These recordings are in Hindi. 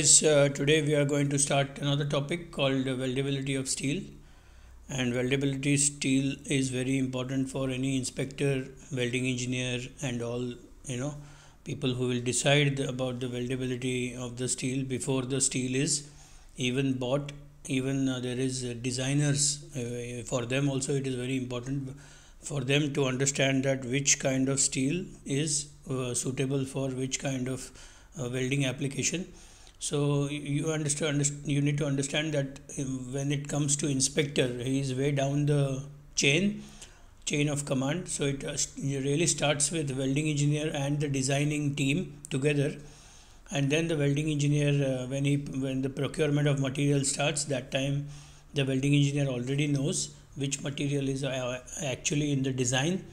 guys, uh, today we are going to start another topic called weldability of steel. And weldability steel is very important for any inspector, welding engineer, and all you know people who will decide about the weldability of the steel before the steel is even bought. Even uh, there is uh, designers uh, for them also it is very important for them to understand that which kind of steel is uh, suitable for which kind of uh, welding application so you understand you need to understand that when it comes to inspector he is way down the chain chain of command. So it uh, really starts with welding engineer and the designing team together. And then the welding engineer uh, when he when the procurement of material starts that time the welding engineer already knows which material is uh, actually in the design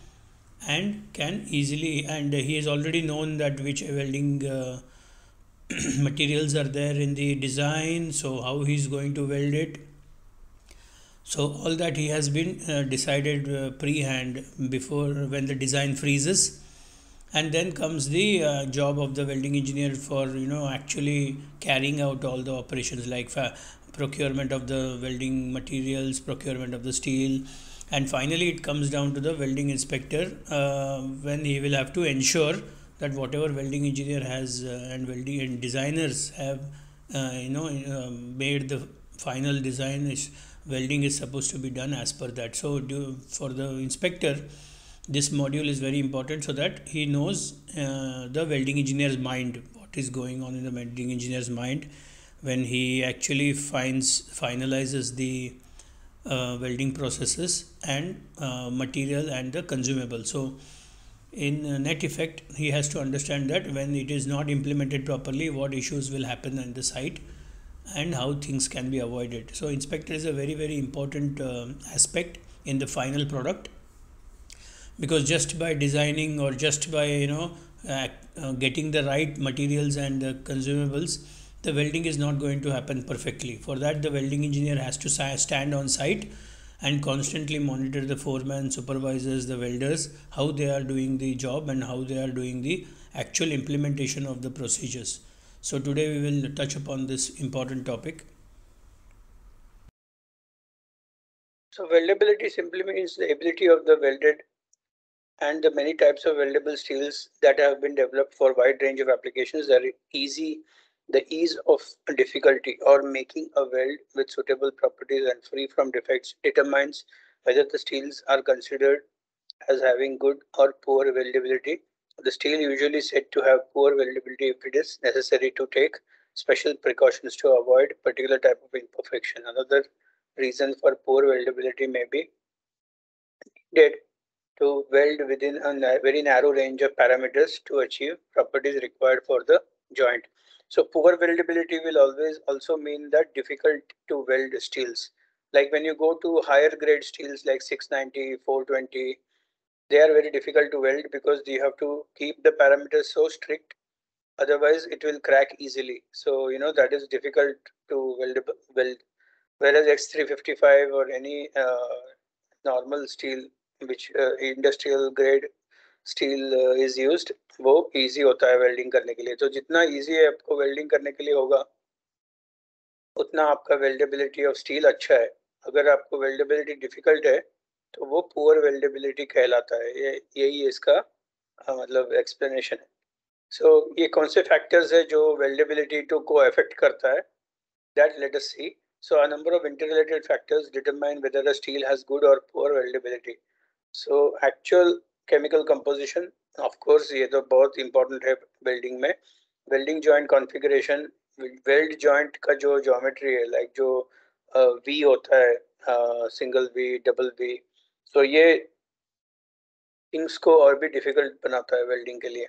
and can easily and he has already known that which welding uh, materials are there in the design so how he's going to weld it. So all that he has been uh, decided uh, pre-hand before when the design freezes. And then comes the uh, job of the welding engineer for you know actually carrying out all the operations like procurement of the welding materials procurement of the steel. And finally it comes down to the welding inspector uh, when he will have to ensure that whatever welding engineer has uh, and welding and designers have uh, you know uh, made the final design is welding is supposed to be done as per that. So do, for the inspector this module is very important so that he knows uh, the welding engineer's mind what is going on in the welding engineer's mind. When he actually finds finalizes the uh, welding processes and uh, material and the consumable. So in net effect he has to understand that when it is not implemented properly what issues will happen on the site and how things can be avoided. So inspector is a very very important uh, aspect in the final product. Because just by designing or just by you know uh, uh, getting the right materials and consumables the welding is not going to happen perfectly. For that the welding engineer has to stand on site and constantly monitor the foreman, supervisors, the welders, how they are doing the job and how they are doing the actual implementation of the procedures. So today we will touch upon this important topic. So weldability simply means the ability of the welded and the many types of weldable steels that have been developed for wide range of applications are easy the ease of difficulty or making a weld with suitable properties and free from defects determines whether the steels are considered as having good or poor weldability. The steel usually said to have poor weldability if it is necessary to take special precautions to avoid particular type of imperfection. Another reason for poor weldability may be needed to weld within a very narrow range of parameters to achieve properties required for the joint. So poor weldability will always also mean that difficult to weld steels. Like when you go to higher grade steels like 690, 420, they are very difficult to weld because you have to keep the parameters so strict. Otherwise, it will crack easily. So, you know, that is difficult to weld. weld. Whereas X355 or any uh, normal steel, which uh, industrial grade steel is used वो इजी होता है वेल्डिंग करने के लिए। तो जितना इजी है आपको वेल्डिंग करने के लिए होगा उतना आपका वेल्डेबिलिटी ऑफ़ स्टील अच्छा है। अगर आपको वेल्डेबिलिटी डिफ़िकल्ट है तो वो पुअर वेल्डेबिलिटी कहलाता है। ये यही इसका आ, मतलब एक्सप्लेनेशन है। सो so, ये कौन से फैक्टर्स है जो वेल्डेबिलिटी टू को अफेक्ट करता है? That let us see so a number of interrelated factors determine whether a steel has good or poor weldability. So actual chemical composition of course ये तो बहुत इंपॉर्टेंट है वेल्डिंग में. Welding joint configuration weld joint का जो ज्योमेट्री है लाइक जो वी uh, होता है सिंगल वी डबल वी तो ये थिंग्स को और भी डिफ़िकल्ट बनाता है वेल्डिंग के लिए.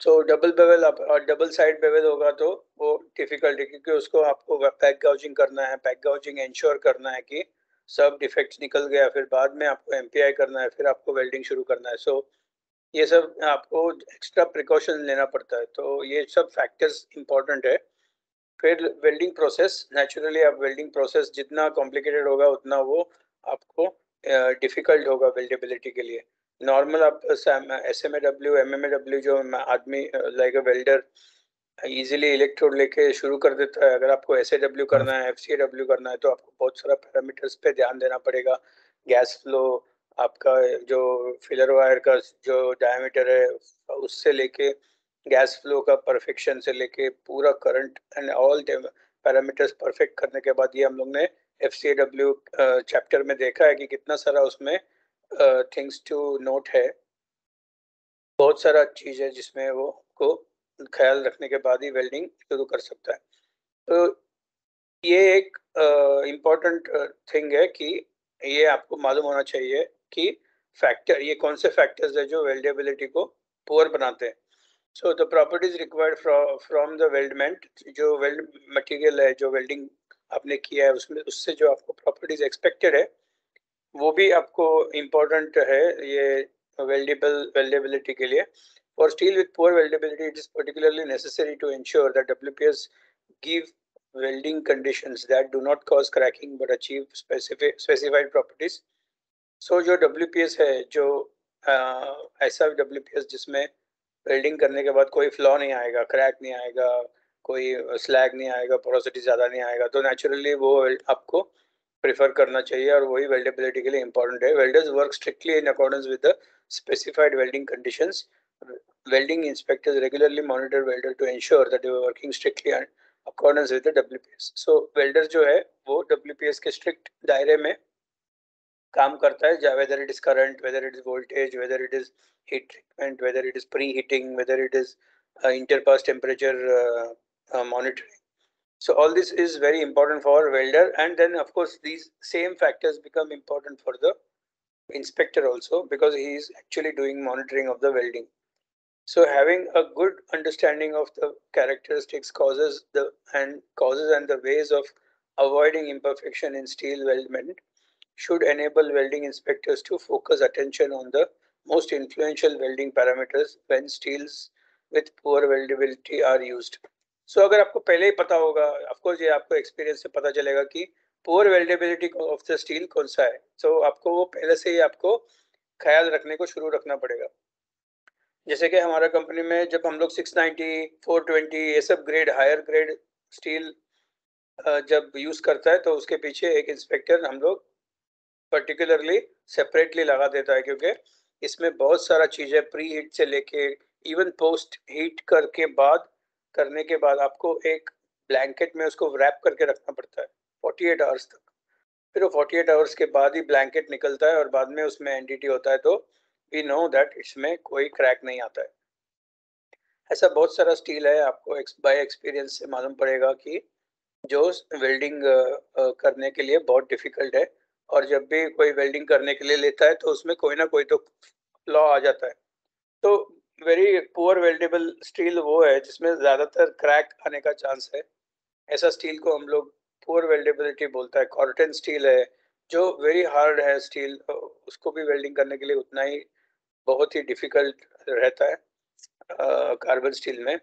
सो डबल बेवल आप डबल साइड बेवल होगा तो वो डिफ़िकल्ट है क्योंकि उसको आपको पैक गाउजिंग करना है. पैक गाउजिंग इंश्योर करना है कि सब डिफेक्ट्स निकल गया फिर बाद में आपको एमपीआई करना है फिर आपको वेल्डिंग शुरू करना है। सो so, ये सब आपको एक्स्ट्रा प्रिकॉशन लेना पड़ता है। तो ये सब फैक्टर्स इंपॉर्टेंट है। फिर वेल्डिंग प्रोसेस नेचुरली आप वेल्डिंग प्रोसेस जितना कॉम्प्लिकेटेड होगा उतना वो आपको डिफ़िकल्ट uh, होगा वेल्डेबिलिटी के लिए। नॉर्मल आप S M A W M M A W जो आदमी like a welder easily electrode लेके शुरू कर देता है। अगर आपको एस करना है एफ़ करना है तो आपको बहुत सारा पैरामीटर्स पे ध्यान देना पड़ेगा। गैस फ्लो आपका जो फिलर वायर का जो डायमीटर है, उससे लेके गैस फ्लो का परफेक्शन से लेके पूरा current and all parameters perfect करने के बाद ये हम लोग ने एफ़ चैप्टर में देखा है कि कितना सारा उसमें थिंग्स टू नोट है। बहुत सारा चीज़ है जिसमें वो को ख्याल रखने के बाद ही वेल्डिंग शुरू कर सकता है। तो ये एक इंपॉर्टेंट थिंग है कि ये आपको मालूम होना चाहिए कि फैक्टर ये कौन से फैक्टर्स है जो वेल्डेबिलिटी को पुअर बनाते हैं। So the properties required from the weldment जो वेल्ड मटेरियल है, जो वेल्डिंग आपने किया है, उसमें, उससे जो आपको प्रॉपर्टीज़ एक्सपेक्टेड है, वो भी आपको इम्पोर्टेंट है ये वेल्डेबल वेल्डेबिलिटी के लिए। For steel with poor weldability, it is particularly necessary to ensure that WPS give welding conditions that do not cause cracking but achieve specific specified properties. So जो WPS है जो आ, ऐसा WPS जिसमें वेल्डिंग करने के बाद कोई फ्लॉ नहीं आएगा क्रैक नहीं आएगा कोई स्लैग नहीं आएगा पोरोसिटी ज़्यादा नहीं आएगा तो नेचुरली वो आपको प्रेफर करना चाहिए और वही वेल्डेबिलिटी के लिए इंपॉर्टेंट है welders work strictly in accordance with the specified welding conditions welding inspectors regularly monitor welder to ensure that they were working strictly in accordance with the WPS. So welder जो है वो WPS के strict दायरे में काम करता है whether it is current, whether it is voltage, whether it is heat treatment, whether it is preheating, whether it is uh, interpass temperature uh, uh, monitoring. So all this is very important for welder and then of course these same factors become important for the inspector also because he is actually doing monitoring of the welding. So having a good understanding of the characteristics causes the and causes and the ways of avoiding imperfection in steel weldment should enable welding inspectors to focus attention on the most influential welding parameters when steels with poor weldability are used. So अगर आपको पहले ही पता होगा of course ये आपको experience से पता चलेगा कि poor weldability of the steel कौन सा है so आपको वो पहले से ही आपको ख्याल रखने को शुरू रखना पड़ेगा जैसे कि हमारा कंपनी में जब हम लोग 690, 420 ये सब ग्रेड हायर ग्रेड स्टील जब यूज़ करता है तो उसके पीछे एक इंस्पेक्टर हम लोग पर्टिकुलरली सेपरेटली लगा देता है क्योंकि इसमें बहुत सारा चीज़ें प्री हीट से लेके इवन पोस्ट हीट करके बाद करने के बाद आपको एक ब्लैंकेट में उसको रैप करके रखना पड़ता है 48 आवर्स तक। फिर वो 48 आवर्स के बाद ही ब्लैंकेट निकलता है और बाद में उसमें एनडीटी होता है तो वी नो दैट इसमें कोई क्रैक नहीं आता है। ऐसा बहुत सारा स्टील है, आपको बाय एक्सपीरियंस से मालूम पड़ेगा कि जो वेल्डिंग करने के लिए बहुत डिफ़िकल्ट है और जब भी कोई वेल्डिंग करने के लिए लेता है तो उसमें कोई ना कोई तो लॉ आ जाता है। तो वेरी पुअर वेल्डेबल स्टील वो है जिसमें ज़्यादातर क्रैक आने का चांस है। ऐसा स्टील को हम लोग पुअर वेल्डेबिलिटी बोलता है। कॉर्टन स्टील है, जो वेरी हार्ड है स्टील उसको भी वेल्डिंग करने के लिए उतना ही बहुत ही डिफिकल्ट रहता है कार्बन uh, स्टील में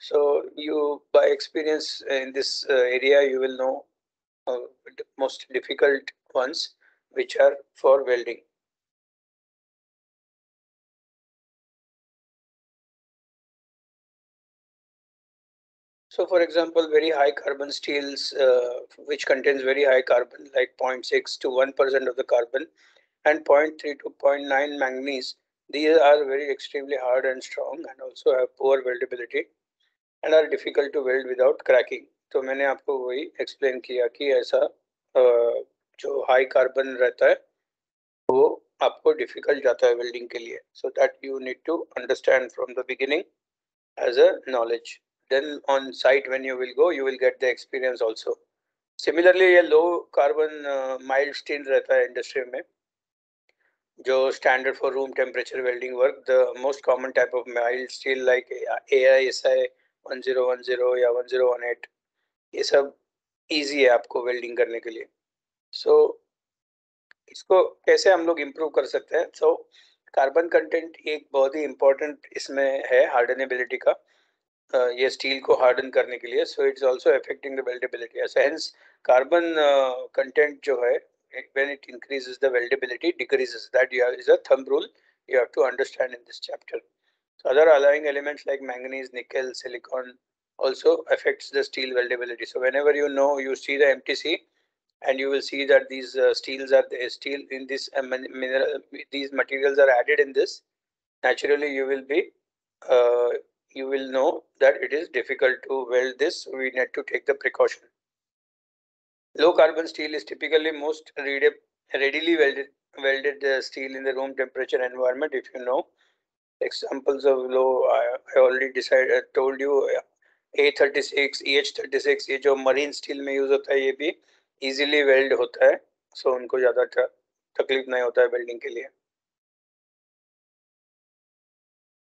so you by experience in this area you will know most difficult ones which are for welding. So for example, very high carbon steels, uh, which contains very high carbon, like 0.6 to 1% of the carbon and 0.3 to 0.9 manganese these are very extremely hard and strong and also have poor weldability and are difficult to weld without cracking. तो मैंने आपको वही एक्सप्लेन किया कि ऐसा जो हाई कार्बन रहता है वो आपको डिफिकल्ट जाता है वेल्डिंग के लिए so that you need to understand from the beginning as a knowledge then on site when you will go you will get the experience also similarly ये low carbon uh, mild steel रहता है इंडस्ट्री में जो standard for room temperature welding work the most common type of mild steel like AISI 1010 या 1018 ये सब easy है आपको welding करने के लिए। So इसको कैसे हम लोग improve कर सकते हैं? So कार्बन कंटेंट एक बहुत ही इम्पोर्टेंट इसमें है हार्डनेबिलिटी का uh, ये स्टील को हार्डन करने के लिए। So it's also affecting the weldability hence carbon content जो है when it increases the weldability decreases that is a thumb rule you have to understand in this chapter so other alloying elements like manganese nickel silicon also affects the steel weldability. So whenever you know, you see the MTC and you will see that these uh, steels are the steel in this uh, mineral, these materials are added in this. Naturally, you will be, uh, you will know that it is difficult to weld this. We need to take the precaution. Low carbon steel is typically most readily welded, welded uh, steel in the room temperature environment. If you know examples of low, I, I already decided, I told you A thirty six E H thirty six ये जो मरीन स्टील में यूज़ होता है ये भी इजीली वेल्ड होता है सो so उनको ज़्यादा तकलीफ़ नहीं होता है वेल्डिंग के लिए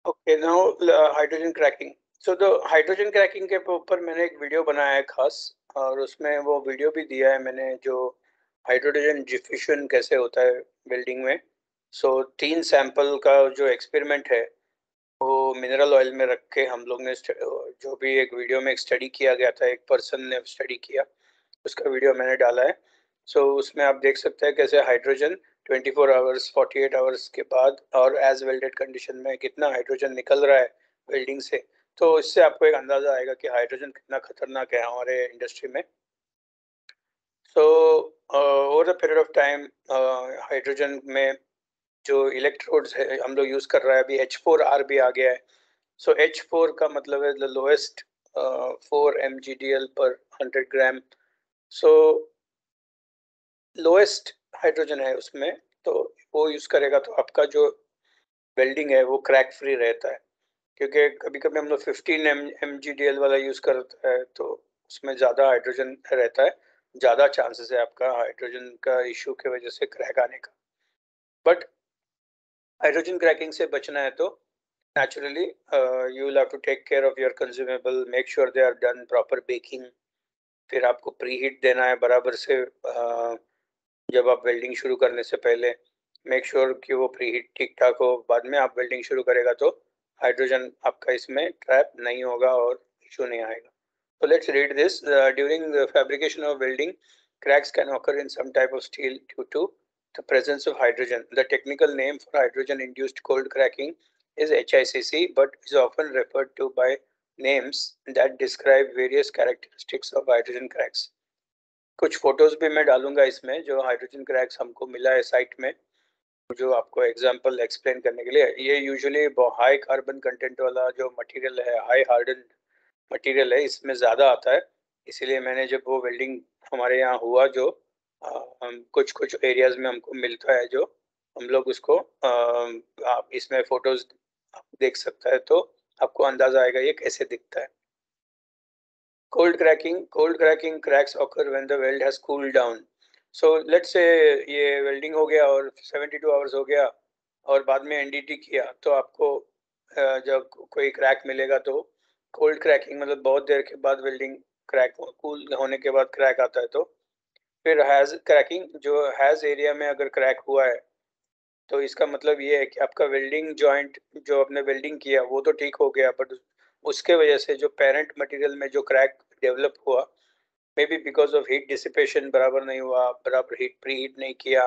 okay now hydrogen cracking so तो हाइड्रोजन क्रैकिंग के ऊपर मैंने एक वीडियो बनाया है खास और उसमें वो वीडियो भी दिया है मैंने जो हाइड्रोजन डिफ्यूशन कैसे होता है वेल्डिंग में। सो so, तीन सैंपल का जो एक्सपेरिमेंट है वो मिनरल ऑयल में रख के हम लोग ने जो भी एक वीडियो में एक स्टडी किया गया था एक पर्सन ने स्टडी किया उसका वीडियो मैंने डाला है। सो so, उसमें आप देख सकते हैं कैसे हाइड्रोजन 24 आवर्स 48 आवर्स के बाद और एज वेल्डेड कंडीशन में कितना हाइड्रोजन निकल रहा है वेल्डिंग से। तो इससे आपको एक अंदाज़ा आएगा कि हाइड्रोजन कितना खतरनाक है हमारे इंडस्ट्री में। So over the period of time hydrogen में जो इलेक्ट्रोड्स है, हम लोग यूज़ कर रहे हैं, अभी एच फोर आर भी आ गया है। सो एच फोर का मतलब है the lowest four M G D L per hundred gram so lowest hydrogen है उसमें तो वो यूज़ करेगा तो आपका जो वेल्डिंग है वो क्रैक फ्री रहता है। क्योंकि कभी कभी हम लोग fifteen M M G D L वाला यूज़ करते हैं तो उसमें ज़्यादा हाइड्रोजन रहता है। ज़्यादा चांसेस है आपका हाइड्रोजन का इशू की वजह से क्रैक आने का। बट हाइड्रोजन क्रैकिंग से बचना है तो naturally uh, you to take care of your consumable make sure they are done proper baking. फिर आपको प्री हीट देना है बराबर से uh, जब आप वेल्डिंग शुरू करने से पहले मेक श्योर sure कि वो प्री हीट ठीक ठाक हो। बाद में आप वेल्डिंग शुरू करेगा तो हाइड्रोजन आपका इसमें ट्रैप नहीं होगा और इशू नहीं आएगा so let's read this uh, during the fabrication of welding cracks can occur in some type of steel due to the presence of hydrogen. The technical name for hydrogen-induced cold cracking is HICC, but is often referred to by names that describe various characteristics of hydrogen cracks. कुछ फ़ोटोज़ भी मैं डालूँगा इसमें जो हाइड्रोजन क्रैक्स हमको मिला है साइट में जो आपको एग्जांपल एक्सप्लेन करने के लिए ये यूजुअली हाई कार्बन कंटेंट वाला जो मटेरियल है हाई हार्डन मटेरियल है इसमें ज़्यादा आता है। इसीलिए मैंने जब वो वेल्डिंग हमारे यहाँ हुआ जो आ, हम कुछ कुछ एरियाज़ में हमको मिलता है जो हम लोग उसको आ, आप इसमें फ़ोटोज़ देख सकता है तो आपको अंदाज़ा आएगा ये कैसे दिखता है। Cold cracking cold cracking cracks occur when the weld has cooled down so let's say ये वेल्डिंग हो गया और 72 आवर्स हो गया और बाद में एनडीटी किया तो आपको जब कोई क्रैक मिलेगा तो कोल्ड क्रैकिंग मतलब बहुत देर के बाद वेल्डिंग क्रैक कूल होने के बाद क्रैक आता है तो। फिर हैज़ क्रैकिंग जो हैज़ एरिया में अगर क्रैक हुआ है तो इसका मतलब ये है कि आपका वेल्डिंग जॉइंट जो आपने वेल्डिंग किया, वो तो ठीक हो गया बट उसके वजह से जो पेरेंट मटेरियल में जो क्रैक डेवलप हुआ maybe because of heat dissipation बराबर नहीं हुआ, बराबर हीट प्री हीट नहीं किया,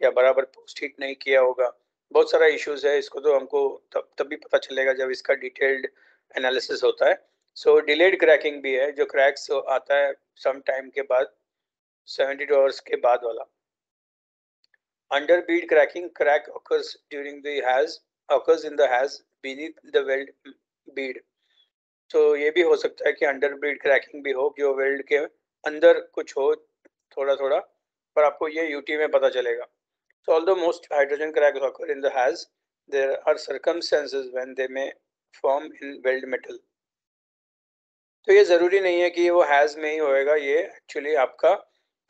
या बराबर पोस्ट हीट नहीं किया होगा। बहुत सारा इश्यूज़ है, इसको तो हमको तब तब भी पता चलेगा जब इसका डिटेल्ड एनालिसिस होता है। सो डिलेड क्रैकिंग भी है, जो क्रैक्स आता है सम टाइम के बाद 72 आवर्स के बाद वाला। Under bead cracking crack occurs during the has, occurs in the has beneath the तो ये भी हो सकता है कि अंडर बीड क्रैकिंग भी हो जो वेल्ड के अंदर कुछ हो थोड़ा थोड़ा पर आपको ये यूटी में पता चलेगा। So although most hydrogen cracks occur in the has, there are circumstances when they may form in weld metal. तो ये ज़रूरी नहीं है कि वो हैज़ में ही होएगा, ये एक्चुअली आपका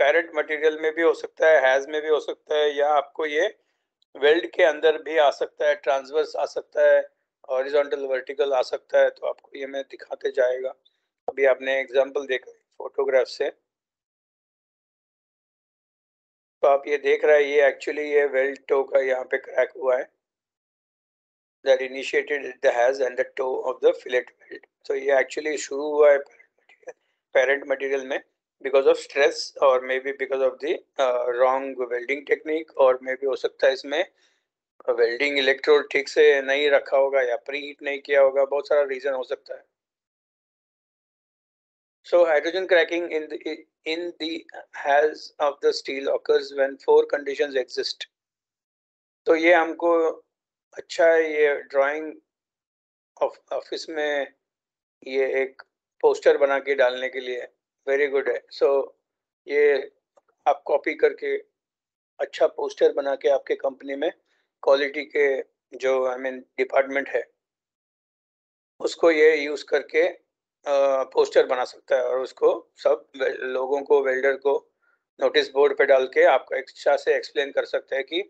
पेरेंट मटेरियल में भी हो सकता है हैज़ में भी हो सकता है, या आपको ये वेल्ड के अंदर भी आ सकता है ट्रांसवर्स आ सकता है हॉरिजॉन्टल वर्टिकल आ सकता है तो आपको ये मैं दिखाते जाएगा। अभी आपने एग्जांपल देखा फोटोग्राफ से। तो आप ये देख रहे हैं ये एक्चुअली ये वेल्ड टो का यहाँ पे क्रैक हुआ है। That initiated the has and the toe of the fillet weld. तो ये एक्चुअली शुरू हुआ है पेरेंट मटेरियल में because of stress or maybe because of the uh, wrong welding technique और maybe हो सकता है इसमें वेल्डिंग इलेक्ट्रोड ठीक से नहीं रखा होगा या प्री हीट नहीं किया होगा बहुत सारा रीजन हो सकता है। So hydrogen cracking in the in the has of the steel occurs when four conditions exist. तो ये हमको अच्छा है ये ड्राइंग ऑफ़िस में ये एक पोस्टर बना के डालने के लिए वेरी गुड है सो so, ये आप कॉपी करके अच्छा पोस्टर बना के आपके कंपनी में क्वालिटी के जो आई मीन डिपार्टमेंट है उसको ये यूज़ करके पोस्टर बना सकता है और उसको सब लोगों को, वेल्डर को नोटिस बोर्ड पे डाल के आपको अच्छा से एक्सप्लेन कर सकते हैं कि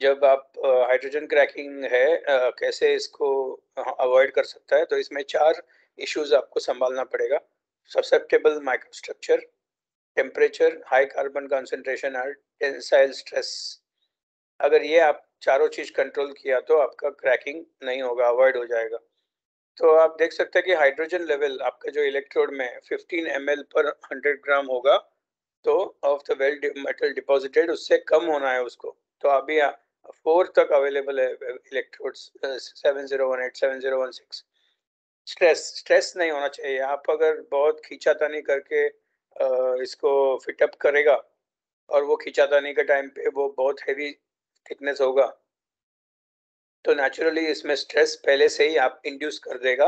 जब आप हाइड्रोजन क्रैकिंग है कैसे इसको अवॉइड कर सकता है तो इसमें चार इश्यूज़ आपको संभालना पड़ेगा। Susceptible microstructure, temperature, high carbon concentration और टेंसाइल स्ट्रेस। अगर ये आप चारों चीज़ कंट्रोल किया तो आपका क्रैकिंग नहीं होगा, अवॉइड हो जाएगा। तो आप देख सकते हैं कि हाइड्रोजन लेवल आपका जो इलेक्ट्रोड में 15 एम पर 100 ग्राम होगा तो of the weld metal deposited उससे कम होना है उसको। तो अभी फोर तक अवेलेबल है electrodes seven zero one eight seven zero one six stress stress नहीं होना चाहिए। आप अगर बहुत खींचातानी करके इसको फिटअप करेगा, और वो खींचातानी के टाइम पे वो बहुत हैवी थिकनेस होगा तो नेचुरली इसमें स्ट्रेस पहले से ही आप इंड्यूस कर देगा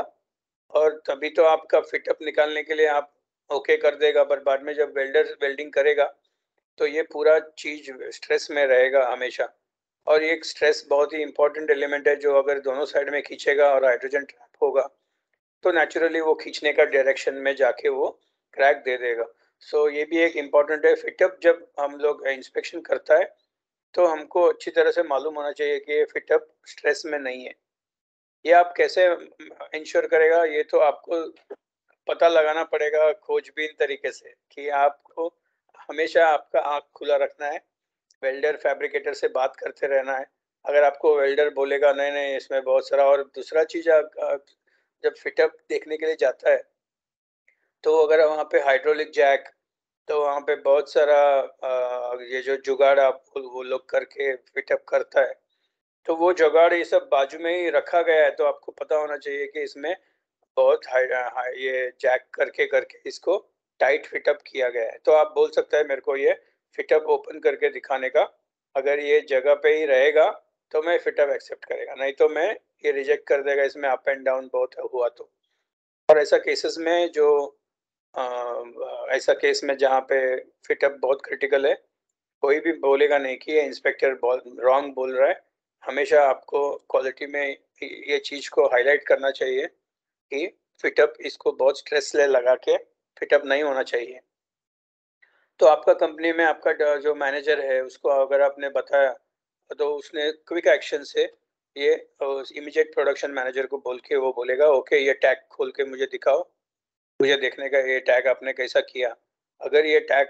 और तभी तो आपका फिटअप निकालने के लिए आप ओके कर देगा। पर बाद में जब वेल्डर वेल्डिंग करेगा तो ये पूरा चीज़ स्ट्रेस में रहेगा हमेशा। और एक स्ट्रेस बहुत ही इंपॉर्टेंट एलिमेंट है जो अगर दोनों साइड में खींचेगा और हाइड्रोजन ट्रैप होगा तो नेचुरली वो खींचने का डायरेक्शन में जाके वो क्रैक दे देगा। सो so, ये भी एक इंपॉर्टेंट है। फिटअप जब हम लोग इंस्पेक्शन करता है तो हमको अच्छी तरह से मालूम होना चाहिए कि ये फिटअप स्ट्रेस में नहीं है। ये आप कैसे इंश्योर करेगा, ये तो आपको पता लगाना पड़ेगा खोजबीन तरीके से कि आपको हमेशा आपका आँख खुला रखना है वेल्डर फैब्रिकेटर से बात करते रहना है। अगर आपको वेल्डर बोलेगा, नहीं नहीं, इसमें बहुत सारा और दूसरा चीज़ जब फिटअप देखने के लिए जाता है तो अगर वहाँ पे हाइड्रोलिक जैक तो वहाँ पे बहुत सारा ये जो जुगाड़ आप वो लोग करके फिटअप करता है। तो वो जुगाड़ ये सब बाजू में ही रखा गया है तो आपको पता होना चाहिए कि इसमें बहुत हाई, हाई ये जैक करके करके इसको टाइट फिटअप किया गया है। तो आप बोल सकते हैं मेरे को ये फिटअप ओपन करके दिखाने का अगर ये जगह पे ही रहेगा तो मैं फिटअप एक्सेप्ट करेगा नहीं तो मैं ये रिजेक्ट कर देगा इसमें अप एंड डाउन बहुत हुआ तो। और ऐसा केसेस में जो ऐसा केस में जहाँ पे फिटअप बहुत क्रिटिकल है, कोई भी बोलेगा नहीं कि ये इंस्पेक्टर रॉन्ग बोल रहा है। हमेशा आपको क्वालिटी में ये चीज़ को हाईलाइट करना चाहिए कि फिटअप इसको बहुत स्ट्रेस ले लगा के फिटअप नहीं होना चाहिए। तो आपका कंपनी में आपका जो मैनेजर है, उसको अगर आपने बताया तो उसने क्विक एक्शन से ये इमीडिएट प्रोडक्शन मैनेजर को बोल के वो बोलेगा, ओके, ये टैग खोल के मुझे दिखाओ। मुझे देखने का ये टैग आपने कैसा किया? अगर ये टैग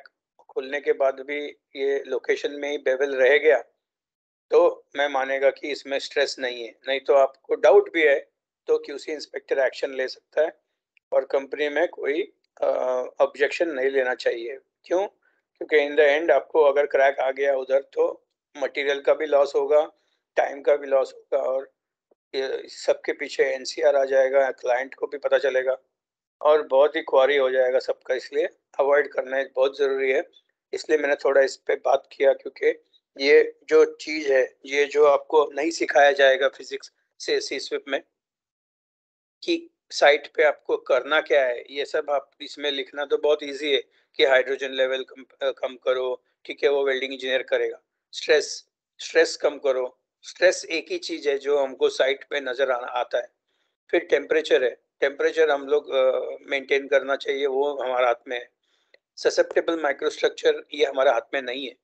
खुलने के बाद भी ये लोकेशन में ही बेवल रह गया तो मैं मानेगा कि इसमें स्ट्रेस नहीं है। नहीं तो आपको डाउट भी है तो क्यूसी इंस्पेक्टर एक्शन ले सकता है और कंपनी में कोई ऑब्जेक्शन नहीं लेना चाहिए। क्यों? क्योंकि इन द एंड आपको अगर क्रैक आ गया उधर तो मटेरियल का भी लॉस होगा टाइम का भी लॉस होगा और सबके पीछे एनसीआर आ जाएगा क्लाइंट को भी पता चलेगा। और बहुत ही क्वारी हो जाएगा सबका, इसलिए अवॉइड करना बहुत ज़रूरी है। इसलिए मैंने थोड़ा इस पर बात किया, क्योंकि ये जो चीज़ है, ये जो आपको नहीं सिखाया जाएगा फिजिक्स से सी स्विप में, कि साइट पे आपको करना क्या है, ये सब आप इसमें लिखना तो बहुत इजी है कि हाइड्रोजन लेवल कम कम करो, ठीक है, वो वेल्डिंग इंजीनियर करेगा। स्ट्रेस स्ट्रेस कम करो। स्ट्रेस एक ही चीज़ है जो हमको साइट पे नज़र आना आता है। फिर टेम्परेचर है। टेम्परेचर हम लोग मेंटेन करना चाहिए वो हमारा हाथ में है। ससेप्टेबल माइक्रोस्ट्रक्चर ये हमारा हाथ में नहीं है।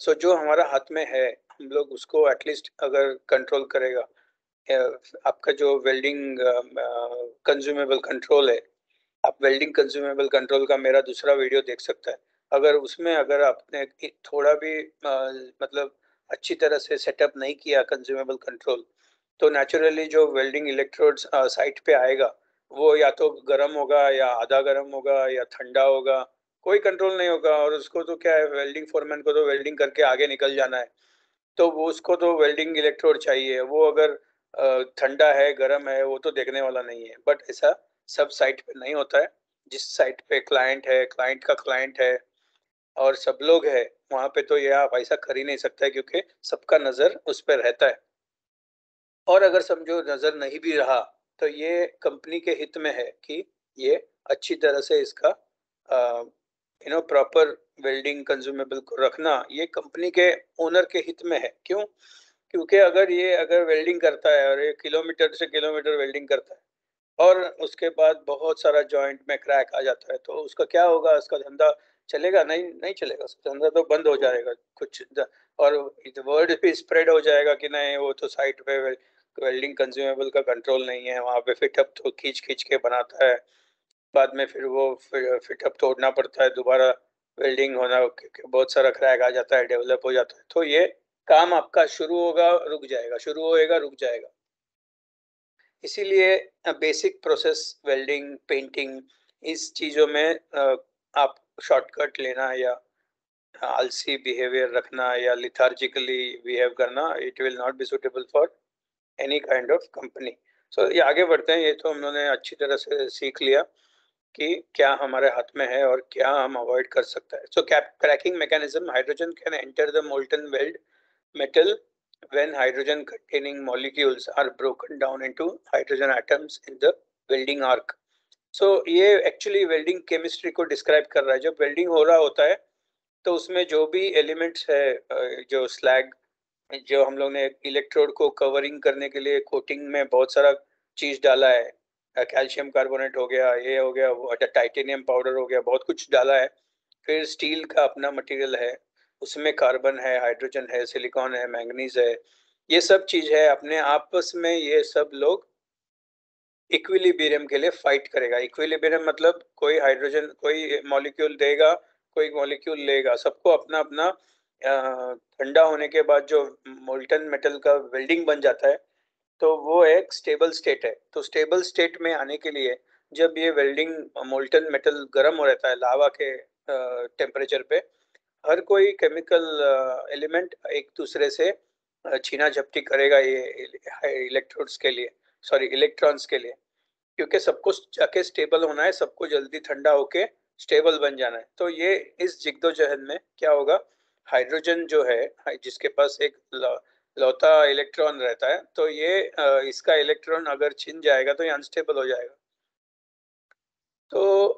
सो so, जो हमारा हाथ में है हम लोग उसको एटलीस्ट अगर कंट्रोल करेगा आपका जो वेल्डिंग कंज्यूमेबल कंट्रोल है आप वेल्डिंग कंज्यूमेबल कंट्रोल का मेरा दूसरा वीडियो देख सकता है। अगर उसमें अगर आपने थोड़ा भी आ, मतलब अच्छी तरह से सेटअप नहीं किया कंज्यूमेबल कंट्रोल तो नेचुरली जो वेल्डिंग इलेक्ट्रोड्स साइट पे आएगा वो या तो गर्म होगा या आधा गर्म होगा या ठंडा होगा, कोई कंट्रोल नहीं होगा और उसको तो क्या है वेल्डिंग फोरमैन को तो वेल्डिंग करके आगे निकल जाना है। तो वो उसको तो वेल्डिंग इलेक्ट्रोड चाहिए, वो अगर ठंडा है, गर्म है, वो तो देखने वाला नहीं है। बट ऐसा सब साइट पे नहीं होता है, जिस साइट पे क्लाइंट है क्लाइंट का क्लाइंट है और सब लोग है, वहाँ पे तो ये आप ऐसा कर ही नहीं सकता है क्योंकि सबका नज़र उस पर रहता है। और अगर समझो नज़र नहीं भी रहा तो ये कंपनी के हित में है कि ये अच्छी तरह से इसका you know proper welding consumable को रखना ये कंपनी के ओनर के हित में है। क्यों? क्योंकि अगर ये, अगर वेल्डिंग करता है और ये किलोमीटर से किलोमीटर वेल्डिंग करता है और उसके बाद बहुत सारा जॉइंट में क्रैक आ जाता है तो उसका क्या होगा? उसका धंधा चलेगा? नहीं नहीं चलेगा। उसका धंधा तो बंद हो जाएगा कुछ और वर्ड भी स्प्रेड हो जाएगा कि नहीं, वो तो साइट पे वेल्डिंग कंज्यूमेबल का कंट्रोल नहीं है, वहाँ पे फिटअप तो खींच खींच के बनाता है। बाद में फिर वो फिटअप तोड़ना पड़ता है, दोबारा वेल्डिंग होना बहुत सारा क्रैक आ जाता है डेवलप हो जाता है। तो ये काम आपका शुरू होगा, रुक जाएगा, शुरू होएगा, रुक जाएगा। इसीलिए बेसिक प्रोसेस वेल्डिंग पेंटिंग इस चीज़ों में आप शॉर्टकट लेना या आलसी बिहेवियर रखना या लिथार्जिकली बिहेव करना it will not be suitable for any kind of company so ये आगे बढ़ते हैं ये तो हम लोगों ने अच्छी तरह से सीख लिया कि क्या हमारे हाथ में है और क्या हम अवॉइड कर सकते हैं। So cap cracking mechanism hydrogen can enter the molten weld metal when hydrogen containing molecules are broken down into hydrogen atoms in the welding arc. so, ये एक्चुअली वेल्डिंग केमिस्ट्री को डिस्क्राइब कर रहा है। जब वेल्डिंग हो रहा होता है तो उसमें जो भी एलिमेंट्स है जो स्लैग जो हम लोग ने इलेक्ट्रोड को कवरिंग करने के लिए कोटिंग में बहुत सारा चीज़ डाला है। कैल्शियम कार्बोनेट हो गया, ये हो गया, वो टाइटेनियम पाउडर हो गया, बहुत कुछ डाला है। फिर स्टील का अपना मटेरियल है, उसमें कार्बन है हाइड्रोजन है सिलिकॉन है मैंगनीज है, ये सब चीज़ है। अपने आपस में ये सब लोग इक्विलिब्रियम के लिए फाइट करेगा। इक्विलिब्रियम मतलब कोई हाइड्रोजन कोई मॉलिक्यूल देगा, कोई मॉलिक्यूल लेगा, सबको अपना अपना ठंडा होने के बाद जो मोल्टन मेटल का वेल्डिंग बन जाता है तो वो एक स्टेबल स्टेट है। तो स्टेबल स्टेट में आने के लिए जब ये वेल्डिंग मोल्टन मेटल गर्म हो रहता है, लावा के टेम्परेचर पे, हर कोई केमिकल एलिमेंट एक दूसरे से छीना झपटी करेगा ये इलेक्ट्रोड्स के लिए सॉरी इलेक्ट्रॉन्स के लिए। क्योंकि सबको जाके स्टेबल होना है, सबको जल्दी ठंडा होके स्टेबल बन जाना है। तो ये इस जिग्दोजहद में क्या होगा हाइड्रोजन जो है जिसके पास एक लौता इलेक्ट्रॉन रहता है तो ये इसका इलेक्ट्रॉन अगर छिन जाएगा तो ये अनस्टेबल हो जाएगा। तो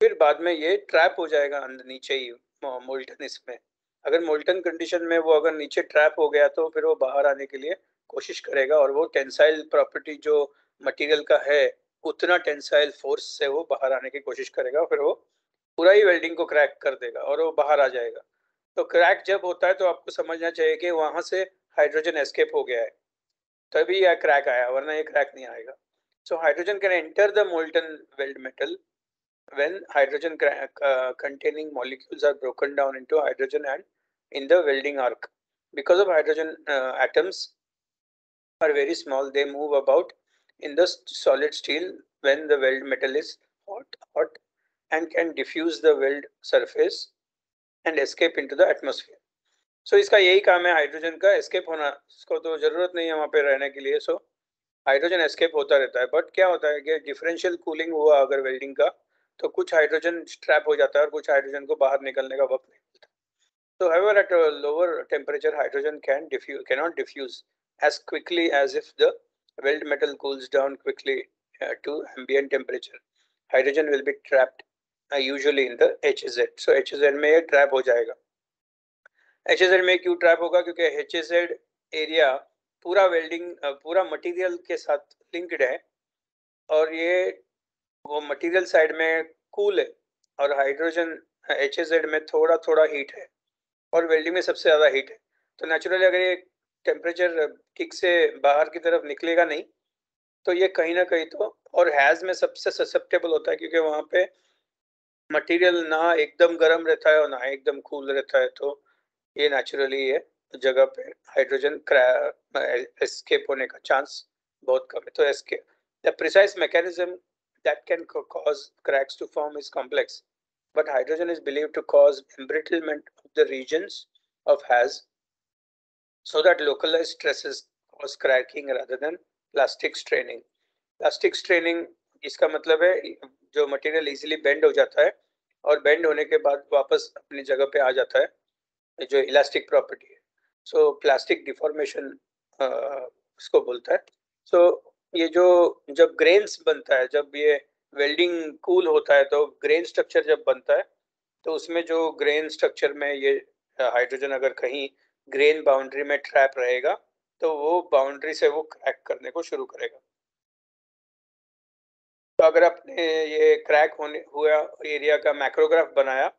फिर बाद में ये ट्रैप हो जाएगा अंदर नीचे ही मोल्टन इसमें। अगर मोल्टन कंडीशन में वो अगर नीचे ट्रैप हो गया तो फिर वो बाहर आने के लिए कोशिश करेगा और वो टेंसाइल प्रॉपर्टी जो मटेरियल का है, उतना टेंसाइल फोर्स से वो बाहर आने की कोशिश करेगा फिर वो पूरा ही वेल्डिंग को क्रैक कर देगा और वो बाहर आ जाएगा। तो क्रैक जब होता है तो आपको समझना चाहिए कि वहाँ से हाइड्रोजन एस्केप हो गया है। तभी यह क्रैक आया, वरना यह क्रैक नहीं आएगा। So hydrogen can enter the molten weld metal when hydrogen containing molecules are broken down into hydrogen and in the welding arc because of hydrogen atoms are very small they move about in the solid steel when the weld metal is hot hot and can diffuse the weld surface and escape into the atmosphere so इसका यही काम है हाइड्रोजन का एस्केप होना। इसको तो ज़रूरत नहीं है वहाँ पे रहने के लिए। सो हाइड्रोजन एस्केप होता रहता है। बट क्या होता है कि डिफरेंशियल कूलिंग हुआ अगर वेल्डिंग का तो कुछ हाइड्रोजन स्ट्रैप हो जाता है और कुछ हाइड्रोजन को बाहर निकलने का वक्त नहीं मिलता। सो है lower temperature hydrogen can diffuse cannot diffuse as quickly as if the weld metal cools down quickly to ambient temperature hydrogen will be trapped uh, usually in the HZ. So HZ में ये ट्रैप हो जाएगा. HZ में क्यों ट्रैप होगा क्योंकि HZ एरिया पूरा वेल्डिंग पूरा मटेरियल के साथ लिंक्ड है और ये वो मटेरियल साइड में कूल है और हाइड्रोजन एच में थोड़ा थोड़ा हीट है और वेल्डिंग में सबसे ज़्यादा हीट है तो नेचुरली अगर ये टेम्परेचर किक से बाहर की तरफ़ निकलेगा नहीं तो ये कहीं ना कहीं तो और हैज़ में सबसे ससेप्टेबल होता है क्योंकि वहाँ पे मटेरियल ना एकदम गर्म रहता है और ना एकदम कूल रहता है तो ये नेचुरली है जगह पे हाइड्रोजन एस्केप होने का चांस बहुत कम है। तो escape the precise mechanism that can cause cracks to form is complex but hydrogen is believe to cause embrittlement of the region of HAZ so that localise stress cause cracking rather than plastic straining plastic straining इसका मतलब है जो मटेरियल इजीली बेंड हो जाता है और बेंड होने के बाद वापस अपनी जगह पे आ जाता है जो इलास्टिक प्रॉपर्टी है। सो प्लास्टिक डिफॉर्मेशन इसको बोलता है। सो so, ये जो जब ग्रेन्स बनता है जब ये वेल्डिंग कूल होता है तो ग्रेन स्ट्रक्चर जब बनता है तो उसमें जो ग्रेन स्ट्रक्चर में ये हाइड्रोजन अगर कहीं ग्रेन बाउंड्री में ट्रैप रहेगा तो वो बाउंड्री से वो क्रैक करने को शुरू करेगा। तो अगर आपने ये क्रैक होने, हुआ एरिया का माइक्रोग्राफ बनाया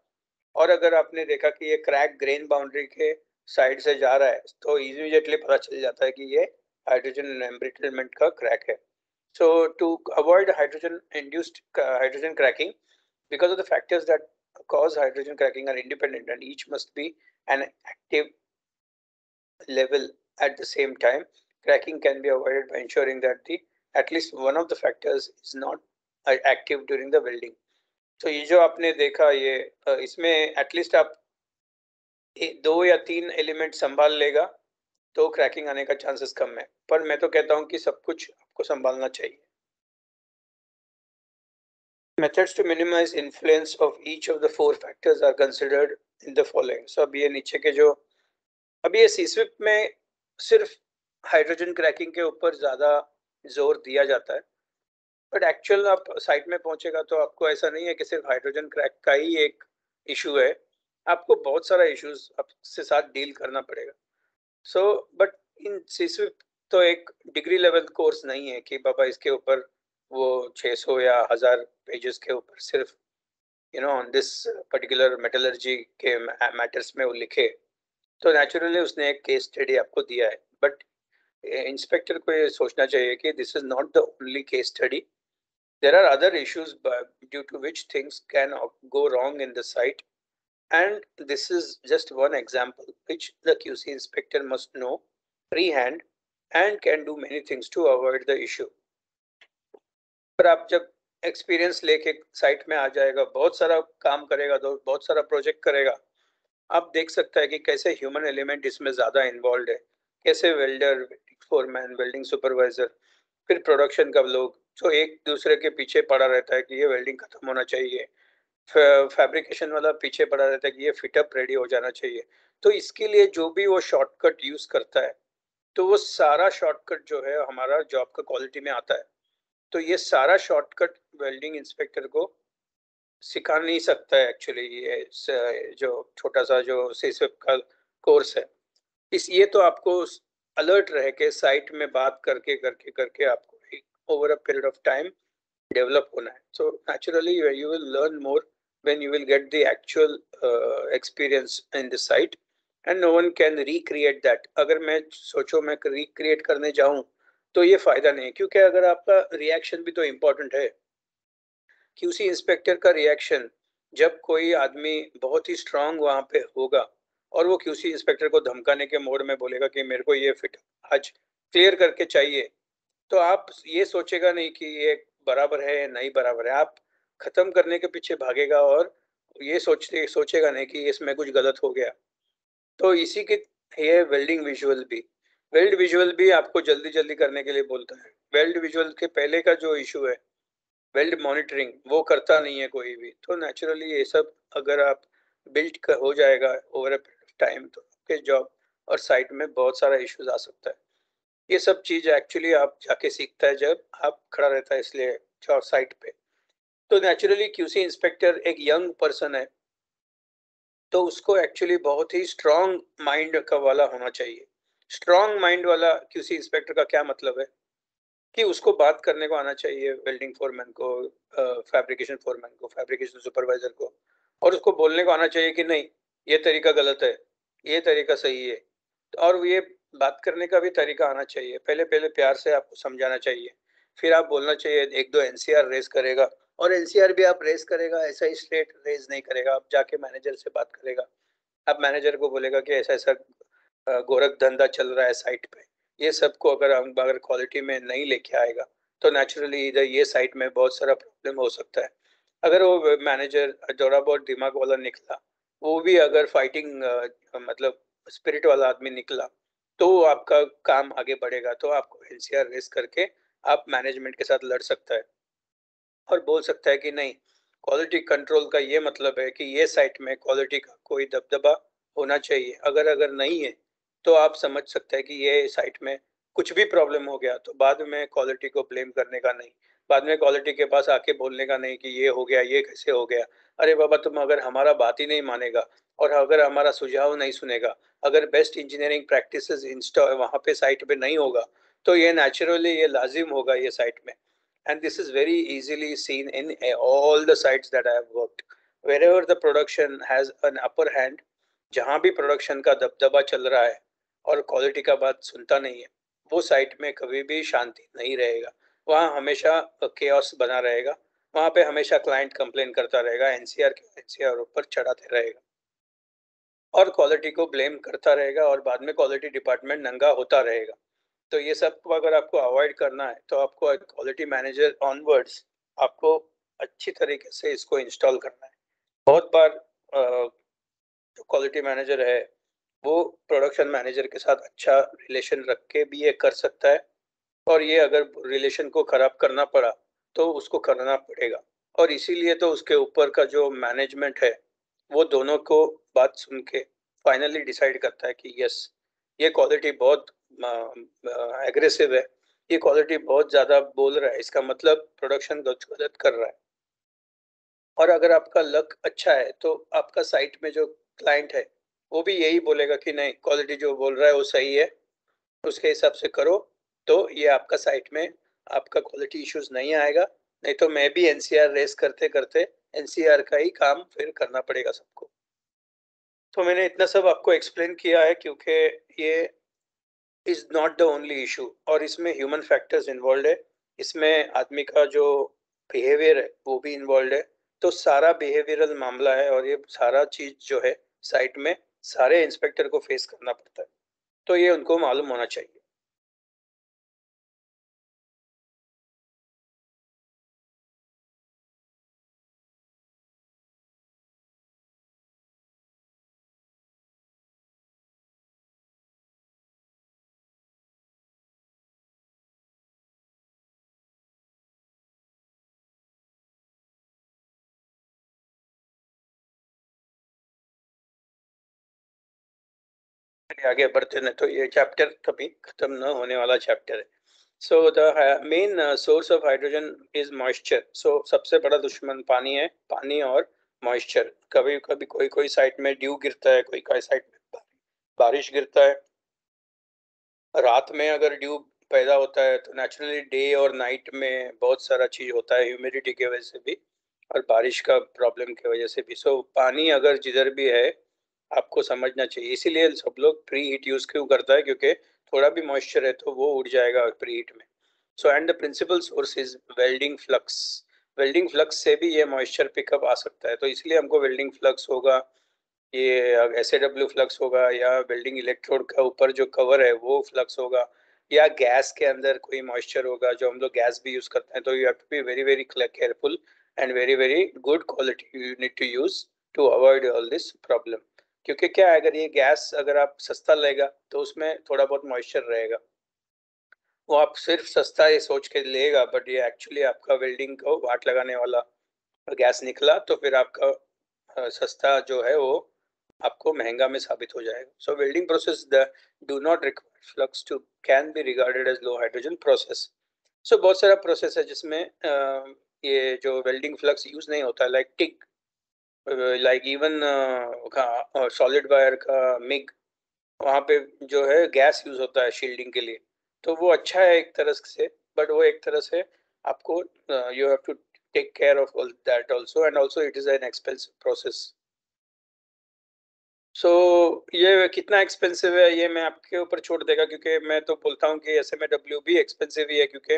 और अगर आपने देखा कि ये क्रैक ग्रेन बाउंड्री के साइड से जा रहा है तो इमीजिएटली पता चल जाता है कि ये हाइड्रोजन एम्ब्रिटलमेंट का क्रैक है। So to avoid hydrogen induced hydrogen cracking because of the factors that cause hydrogen cracking are independent and each must be an active level at the same time cracking can be avoided by ensuring that the at least one of the factors is not active during the welding. तो ये जो आपने देखा ये इसमें एटलीस्ट आप दो या तीन एलिमेंट संभाल लेगा तो क्रैकिंग आने का चांसेस कम है। पर मैं तो कहता हूँ कि सब कुछ आपको संभालना चाहिए। Methods to minimize influence of each of the four factors are considered in the following. So, अब ये नीचे के जो, अब ये सीस्विप में सिर्फ़ हाइड्रोजन क्रैकिंग के ऊपर ज़्यादा ज़ोर दिया जाता है। बट एक्चुअल आप साइट में पहुंचेगा तो आपको ऐसा नहीं है कि सिर्फ़ हाइड्रोजन क्रैक का ही एक इशू है। आपको बहुत सारा इश्यूज़ आपसे साथ डील करना पड़ेगा। सो बट इन सीस्विप तो एक डिग्री लेवल कोर्स नहीं है कि बाबा इसके ऊपर वो 600 या हज़ार पेजेस के ऊपर सिर्फ़ you know on this particular metallurgy के मैटर्स में वो लिखे। तो नेचुरली उसने एक केस स्टडी आपको दिया है। बट इंस्पेक्टर को ये सोचना चाहिए कि this is not the only case study there are other issues due to which things can go wrong in the site and this is just one example which the QC inspector must know freehand and can do many things to avoid the issue. पर आप जब एक्सपीरियंस लेके साइट में आ जाएगा बहुत सारा काम करेगा तो बहुत सारा प्रोजेक्ट करेगा आप देख सकते हैं कि कैसे ह्यूमन एलिमेंट इसमें ज़्यादा इन्वॉल्व है कैसे वेल्डर फोरमैन वेल्डिंग सुपरवाइजर फिर प्रोडक्शन का लोग जो एक दूसरे के पीछे पड़ा रहता है कि ये वेल्डिंग खत्म होना चाहिए। फैब्रिकेशन वाला पीछे पड़ा रहता है कि ये फिटअप रेडी हो जाना चाहिए। तो इसके लिए जो भी वो शॉर्टकट यूज़ करता है तो वो सारा शॉर्टकट जो है हमारा जॉब का क्वालिटी में आता है। तो ये सारा शॉर्टकट वेल्डिंग इंस्पेक्टर को सिखा नहीं सकता है एक्चुअली ये जो छोटा सा जो सीस्वेप का कोर्स है। इस, ये तो आपको अलर्ट रह के साइट में बात करके करके करके आपको एक over a period of time develop होना है so naturally you will learn when you will get the actual uh, experience in the site. And no one can recreate that. अगर मैं सोचो मैं recreate करने जाऊँ तो ये फ़ायदा नहीं क्योंकि अगर आपका रिएक्शन भी तो इम्पोर्टेंट है क्यूसी इंस्पेक्टर का रिएक्शन जब कोई आदमी बहुत ही स्ट्रांग वहाँ पे होगा और वो क्यूसी इंस्पेक्टर को धमकाने के मोड में बोलेगा कि मेरे को ये फिट आज क्लियर करके चाहिए तो आप ये सोचेगा नहीं कि ये बराबर है या नहीं बराबर है। आप खत्म करने के पीछे भागेगा और ये सोचते, सोचेगा नहीं कि इसमें कुछ गलत हो गया। तो इसी के ये वेल्डिंग विजुअल भी। वेल्ड विजुअल भी आपको जल्दी जल्दी करने के लिए बोलता है। वेल्ड विजुअल के पहले का जो इशू है, वेल्ड मॉनिटरिंग, वो करता नहीं है कोई भी। तो नेचुरली ये सब अगर आप बिल्ड हो जाएगा ओवर टाइम तो आपके जॉब और साइट में बहुत सारा इश्यूज़ आ सकता है। ये सब चीज़ एक्चुअली आप जाके सीखता है जब आप खड़ा रहता है इसलिए साइट पे। तो नेचुरली क्यूसी इंस्पेक्टर एक यंग पर्सन है। तो उसको एक्चुअली बहुत ही स्ट्रॉन्ग माइंड का वाला होना चाहिए। स्ट्रॉन्ग माइंड वाला क्यूसी इंस्पेक्टर का क्या मतलब है? कि उसको बात करने को आना चाहिए वेल्डिंग फोरमैन को फैब्रिकेशन फोरमैन को फैब्रिकेशन सुपरवाइजर को। और उसको बोलने को आना चाहिए कि नहीं, ये तरीका गलत है, ये तरीका सही है। और ये बात करने का भी तरीका आना चाहिए। पहले पहले प्यार से आपको समझाना चाहिए। फिर आप बोलना चाहिए, एक दो एनसीआर रेस करेगा। और एनसीआर भी आप रेस करेगा, ऐसा ही स्ट्रेट रेस नहीं करेगा। आप जाके मैनेजर से बात करेगा। आप मैनेजर को बोलेगा कि ऐसा ऐसा गोरख धंधा चल रहा है साइट पे। ये सबको अगर हम अगर क्वालिटी में नहीं लेके आएगा तो नेचुरली इधर ये साइट में बहुत सारा प्रॉब्लम हो सकता है। अगर वो मैनेजर थोड़ा बहुत दिमाग वाला निकला, वो भी अगर फाइटिंग मतलब स्पिरिट वाला आदमी निकला तो आपका काम आगे बढ़ेगा तो आपको एनसीआर रेस करके आप मैनेजमेंट के साथ लड़ सकता है। और बोल सकता है कि नहीं क्वालिटी कंट्रोल का ये मतलब है कि ये साइट में क्वालिटी का कोई दबदबा होना चाहिए। अगर अगर नहीं है तो आप समझ सकते हैं कि ये साइट में कुछ भी प्रॉब्लम हो गया तो बाद में क्वालिटी को ब्लेम करने का नहीं। बाद में क्वालिटी के पास आके बोलने का नहीं कि ये हो गया ये कैसे हो गया। अरे बाबा तुम अगर हमारा बात ही नहीं मानेगा और अगर हमारा सुझाव नहीं सुनेगा अगर बेस्ट इंजीनियरिंग प्रैक्टिस इंस्टॉल वहाँ पे साइट पे नहीं होगा तो ये नेचुरली ये लाजिम होगा ये साइट में। And this is very easily seen in all the sites that I have worked. Wherever the production has an upper hand, जहाँ भी प्रोडक्शन का दबदबा चल रहा है और क्वालिटी का बात सुनता नहीं है वो साइट में कभी भी शांति नहीं रहेगा। वहाँ हमेशा केओस बना रहेगा। वहाँ पे हमेशा क्लाइंट कंप्लेन करता रहेगा एनसीआर के एनसीआर ऊपर चढ़ाते रहेगा। और क्वालिटी को ब्लेम करता रहेगा और बाद में क्वालिटी डिपार्टमेंट नंगा होता रहेगा। तो ये सब अगर आपको अवॉइड करना है तो आपको क्वालिटी मैनेजर ऑनवर्ड्स आपको अच्छी तरीके से इसको इंस्टॉल करना है। बहुत बार जो क्वालिटी मैनेजर है, वो प्रोडक्शन मैनेजर के साथ अच्छा रिलेशन रख के भी ये कर सकता है। और ये अगर रिलेशन को ख़राब करना पड़ा तो उसको करना पड़ेगा। और इसीलिए तो उसके ऊपर का जो मैनेजमेंट है, वो दोनों को बात सुन के फाइनली डिसाइड करता है कि यस ये क्वालिटी बहुत एग्रेसिव है। ये क्वालिटी बहुत ज़्यादा बोल रहा है। इसका मतलब प्रोडक्शन गलत कर रहा है। और अगर आपका लक अच्छा है तो आपका साइट में जो क्लाइंट है, वो भी यही बोलेगा कि नहीं क्वालिटी जो बोल रहा है, वो सही है। उसके हिसाब से करो। तो ये आपका साइट में आपका क्वालिटी इश्यूज़ नहीं आएगा, नहीं तो मैं भी एनसीआर रेस करते करते एनसीआर का ही काम फिर करना पड़ेगा सबको। तो मैंने इतना सब आपको एक्सप्लेन किया है क्योंकि ये is not the only issue और इसमें ह्यूमन फैक्टर्स इन्वॉल्व है, इसमें आदमी का जो बिहेवियर है वो भी इन्वॉल्व है। तो सारा बिहेवियरल मामला है और ये सारा चीज़ जो है साइट में सारे इंस्पेक्टर को फेस करना पड़ता है। तो ये उनको मालूम होना चाहिए। आगे बढ़ते हैं तो ये चैप्टर कभी खत्म न होने वाला चैप्टर है। So the main source of hydrogen is moisture so सबसे बड़ा दुश्मन पानी है पानी और मॉइस्चर कभी कभी कोई कोई साइड में ड्यू गिरता है कोई कोई साइड में बारिश गिरता है। रात में अगर ड्यू पैदा होता है तो नेचुरली डे और नाइट में बहुत सारा चीज़ होता है ह्यूमिडिटी की वजह से भी और बारिश का प्रॉब्लम की वजह से भी। सो so, पानी अगर जिधर भी है आपको समझना चाहिए। इसीलिए सब लोग प्री हीट यूज़ क्यों करता है? क्योंकि थोड़ा भी मॉइस्चर है तो वो उड़ जाएगा प्री हीट में। So and the principal source is welding flux welding flux से भी ये मॉइस्चर पिकअप आ सकता है। तो इसलिए हमको वेल्डिंग फ्लक्स होगा, ये एस फ्लक्स होगा या वेल्डिंग इलेक्ट्रोड का ऊपर जो कवर है वो फ्लक्स होगा या गैस के अंदर कोई मॉइस्चर होगा जो हम लोग गैस भी यूज़ करते हैं। तो you have to be very very careful and very very good quality you need to use to avoid all this problem क्योंकि क्या है, अगर ये गैस अगर आप सस्ता लेगा तो उसमें थोड़ा बहुत मॉइस्चर रहेगा। वो आप सिर्फ़ सस्ता ये सोच के लेगा बट ये एक्चुअली आपका वेल्डिंग को वाट लगाने वाला गैस निकला तो फिर आपका सस्ता जो है वो आपको महँगा में साबित हो जाएगा। So welding process the do not require flux to can be regarded as low hydrogen process so बहुत सारा प्रोसेस है जिसमें ये जो वेल्डिंग फ्लक्स यूज़ नहीं होता like TIG like even solid wire का मिग वहाँ पे जो है गैस यूज़ होता है शील्डिंग के लिए। तो वो अच्छा है एक तरह से बट वो एक तरह से आपको you have to take care of all that also and also it is an expensive process so ये कितना एक्सपेंसिव है, ये मैं आपके ऊपर छोड़ देगा, क्योंकि मैं तो बोलता हूँ कि एस एम ए डब्ल्यू भी एक्सपेंसिव ही है, क्योंकि